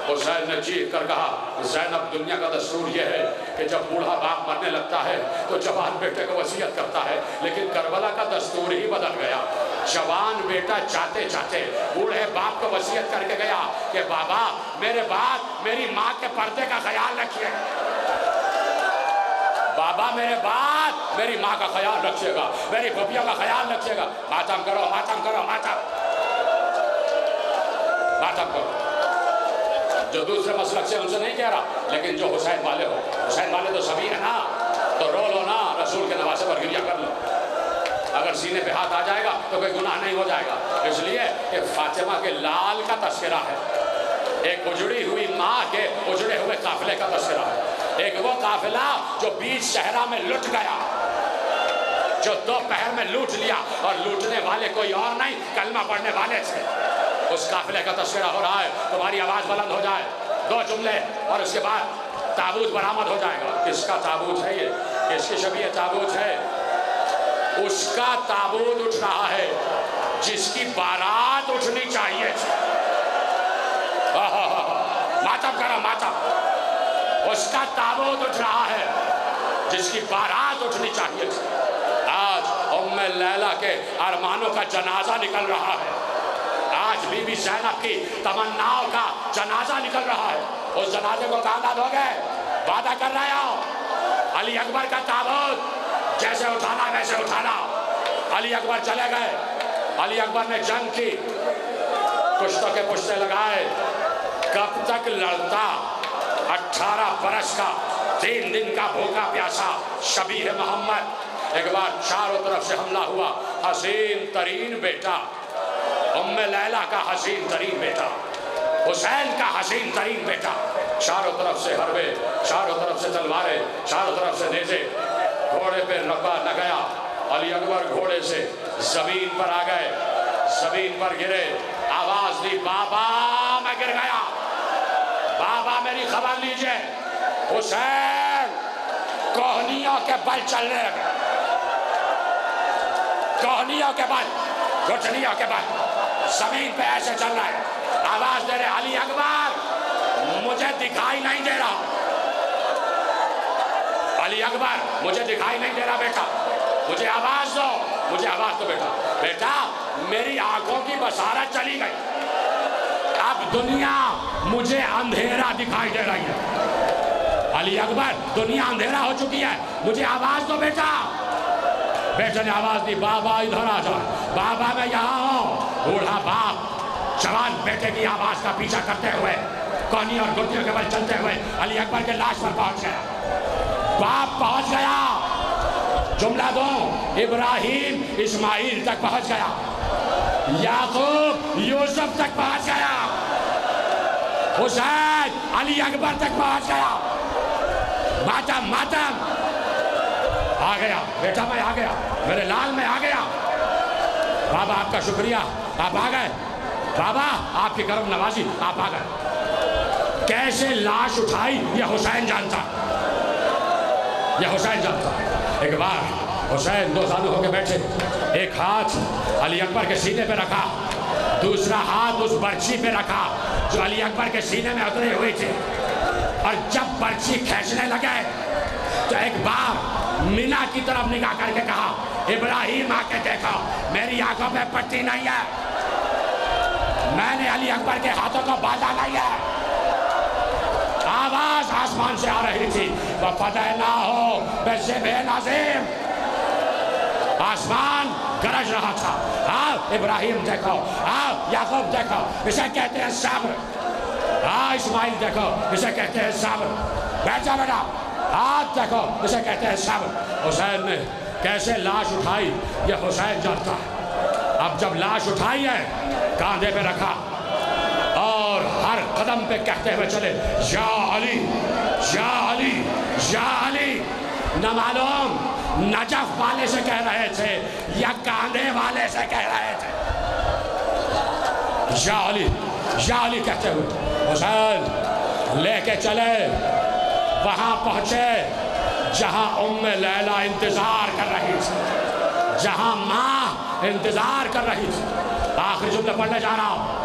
Speaker 2: हुसैन ने चीख कर कहा, जैनब, दुनिया का दस्तूर यह है कि जब बूढ़ा बाप मरने लगता है तो जवान बेटे को वसीयत करता है, लेकिन करबला का दस्तूर ही बदल गया। जवान बेटा चाहते चाहते बूढ़े बाप को वसीयत करके गया कि बाबा, मेरे बाद मेरी माँ के पर्दे का ख्याल रखिए। बाबा, मेरे बाद मेरी माँ का ख्याल रखिएगा, मेरी भपियों का ख्याल रखिएगा। मातम करो मातम करो, मातम। मातम करो। जो दूसरे मसलक से उनसे नहीं कह रहा, लेकिन जो हुसैन वाले हो। हुसैन वाले तो सभी है ना तो रो लो ना, रसूल के नवासे पर गिरिया कर लो। अगर सीने पे हाथ आ जाएगा तो कोई गुनाह नहीं हो जाएगा। इसलिए कि फातिमा के लाल का तस्करा है। एक उजड़ी हुई माँ के उजड़े हुए काफिले का तस्करा है। एक वो काफिला जो बीच शहरा में लुट गया, जो दो पहर में लूट लिया, और लूटने वाले कोई और नहीं, कलमा पढ़ने वाले थे। उस काफिले का तस्करा हो रहा है, तुम्हारी आवाज़ बुलंद हो जाए। दो जुमले, और उसके बाद ताबूत बरामद हो जाएगा। किसका ताबूत है ये? किसकी शबी ताबूत है? उसका ताबूत उठ रहा है, जिसकी बारात उठनी चाहिए। मातम करो, माता उसका ताबूत उठ रहा है, जिसकी बारात उठनी चाहिए। थी आज उम्मे लैला के अरमानों का जनाजा निकल रहा है। आज बीबी जैनब की तमन्नाओं का जनाजा निकल रहा है। उस जनाजे को कहा दोगे वादा कर रहे हो? अली अकबर का ताबूत। जैसे उठाना, वैसे उठाना। अली अकबर चले गए। अली अकबर ने जंग की। पुश्तों के पुश्ते लगाए। कब तक लड़ता? अठारह बरस का, तीन दिन का भूखा प्यासा शबी है मोहम्मद। एक बार चारों तरफ़ से हमला हुआ। हसीन तरीन बेटा। उम्मे लैला का हसीन तरीन बेटा। हुसैन का हसीन तरीन बेटा। चारों तरफ़ से हरबे चारों तरफ़ से तलवारें, चारों तरफ़ से नेजे। घोड़े पे रबा न गया अली अकबर घोड़े से ज़मीन पर आ गए। ज़मीन पर गिरे। आवाज़ दी, बाबा, मैं गिर गया। बाबा, मेरी खबर लीजिए। हुसैन, कोहनियों के बल चलने लगे। कोहनियों के बल, घुटनियों के बल। ज़मीन पे ऐसे चल रहा है। आवाज़ दे रहे, अली अकबर, मुझे दिखाई नहीं दे रहा। अली अकबर, मुझे दिखाई नहीं दे रहा बेटा। मुझे आवाज़ दो, मुझे आवाज़ दो बेटा। बेटा, मेरी आँखों की बसारत चली गई। अब दुनिया मुझे अंधेरा दिखाई दे रही है। अली अकबर, दुनिया अंधेरा हो चुकी है। मुझे आवाज़ दो बेटा। बेटे ने आवाज़ दी, बाबा इधर आ जा। बाबा, मैं यहाँ हूँ। बूढ़ा बाप, जवान बेटे की आवाज़ का पीछा करते हुए, कौनी और गुटियों के बल चलते हुए अली अकबर के लाश पर पहुँच गया। बाप पहुँच गया। जुमला दो, इब्राहिम इस्माइल तक पहुँच गया। याकूब यूसुफ तक पहुँच गया। हुसैन अली अकबर तक पहुँच गया। मातम मातम आ गया, बेटा मैं आ गया, मेरे लाल में आ गया। बाबा, आपका शुक्रिया, आप आ गए। बाबा, आपकी करम नवाजी, आप आ गए। कैसे लाश उठाई ये हुसैन जानता। ये हुसैन जानता एक बार हुसैन दो सालों होकर बैठे। एक हाथ अली अकबर के सीने पे रखा। दूसरा हाथ उस बर्छी पे रखा, जो अली अकबर के सीने में उतरे हुए थे। और जब बर्छी खींचने लगे तो एक बार मीना की तरफ़ निगाह करके कहा, इब्राहिम आके देखो, मेरी आँखों में पट्टी नहीं है। मैंने अली अकबर के हाथों को बांधा नहीं है। आवाज़ आसमान से आ रही थी। वह फतेह ना हो, वैसे बेनाजिम। आसमान गरज रहा था। आओ इब्राहिम देखो आओ याकूब देखो, इसे कहते हैं सब्र। हाँ इस्माइल देखो, इसे कहते हैं सब्र। बैठ बेटा, हाथ देखो, इसे कहते हैं सब्र। हुसैन ने कैसे लाश उठाई ये हुसैन जानता है। अब जब लाश उठाई है, कांधे पे रखा कदम पे कहते हुए चले, या अली या अली या अली। न मालूम नजफ वाले से कह रहे थे, या कांधे वाले से कह रहे थे। या अली या अली कहते हुए, हुसैन, लेके चले। वहाँ पहुँचे, जहाँ उम्म लैला इंतज़ार कर रही थी, जहाँ माँ इंतज़ार कर रही थी। आखिरी जुमले पढ़ने जा रहा हूँ।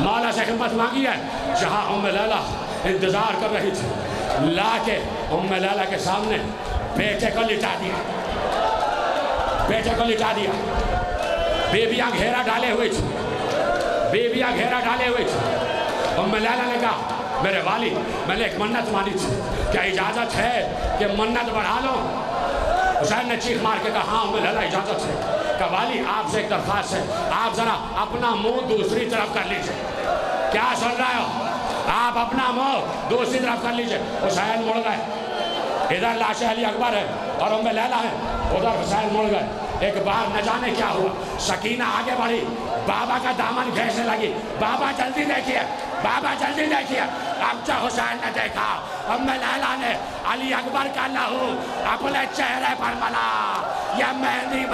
Speaker 2: मौला से हिम्मत मांगी है, जहाँ उम्म लैला इंतज़ार कर रही थी। ला के उम्म लैला के सामने बेटे को लिटा दिया। बेटे को लिटा दिया। बेबियाँ घेरा डाले हुए थी। बेबियाँ घेरा डाले हुए थी। उम्म लैला ने कहा, मेरे वाली, मैंने एक मन्नत मानी थी। क्या इजाज़त है कि मन्नत बढ़ा लो? हुसैन ने चीख मार के कहा हाँ उम्र लला, इजाज़त है। का वाली आपसे एक दरख्वास्त है। आप ज़रा अपना मुँह दूसरी तरफ़ कर लीजिए। क्या सुन रहे हो? आप अपना मुँह दूसरी तरफ़ कर लीजिए। हुसैन मुड़ गए। इधर लाश अली अकबर है और उम्र लैला है। उधर हुसैन मुड़ गए। एक बार न जाने क्या हुआ। सकीना आगे बढ़ी। बाबा का दामन खींचने लगी। बाबा जल्दी देखिए। बाबा जल्दी देखिए। अब तो हुसैन ने देखा, अब मैं लैला ने अली अकबर का लहू अपने चेहरे पर मला। यह मेहंदी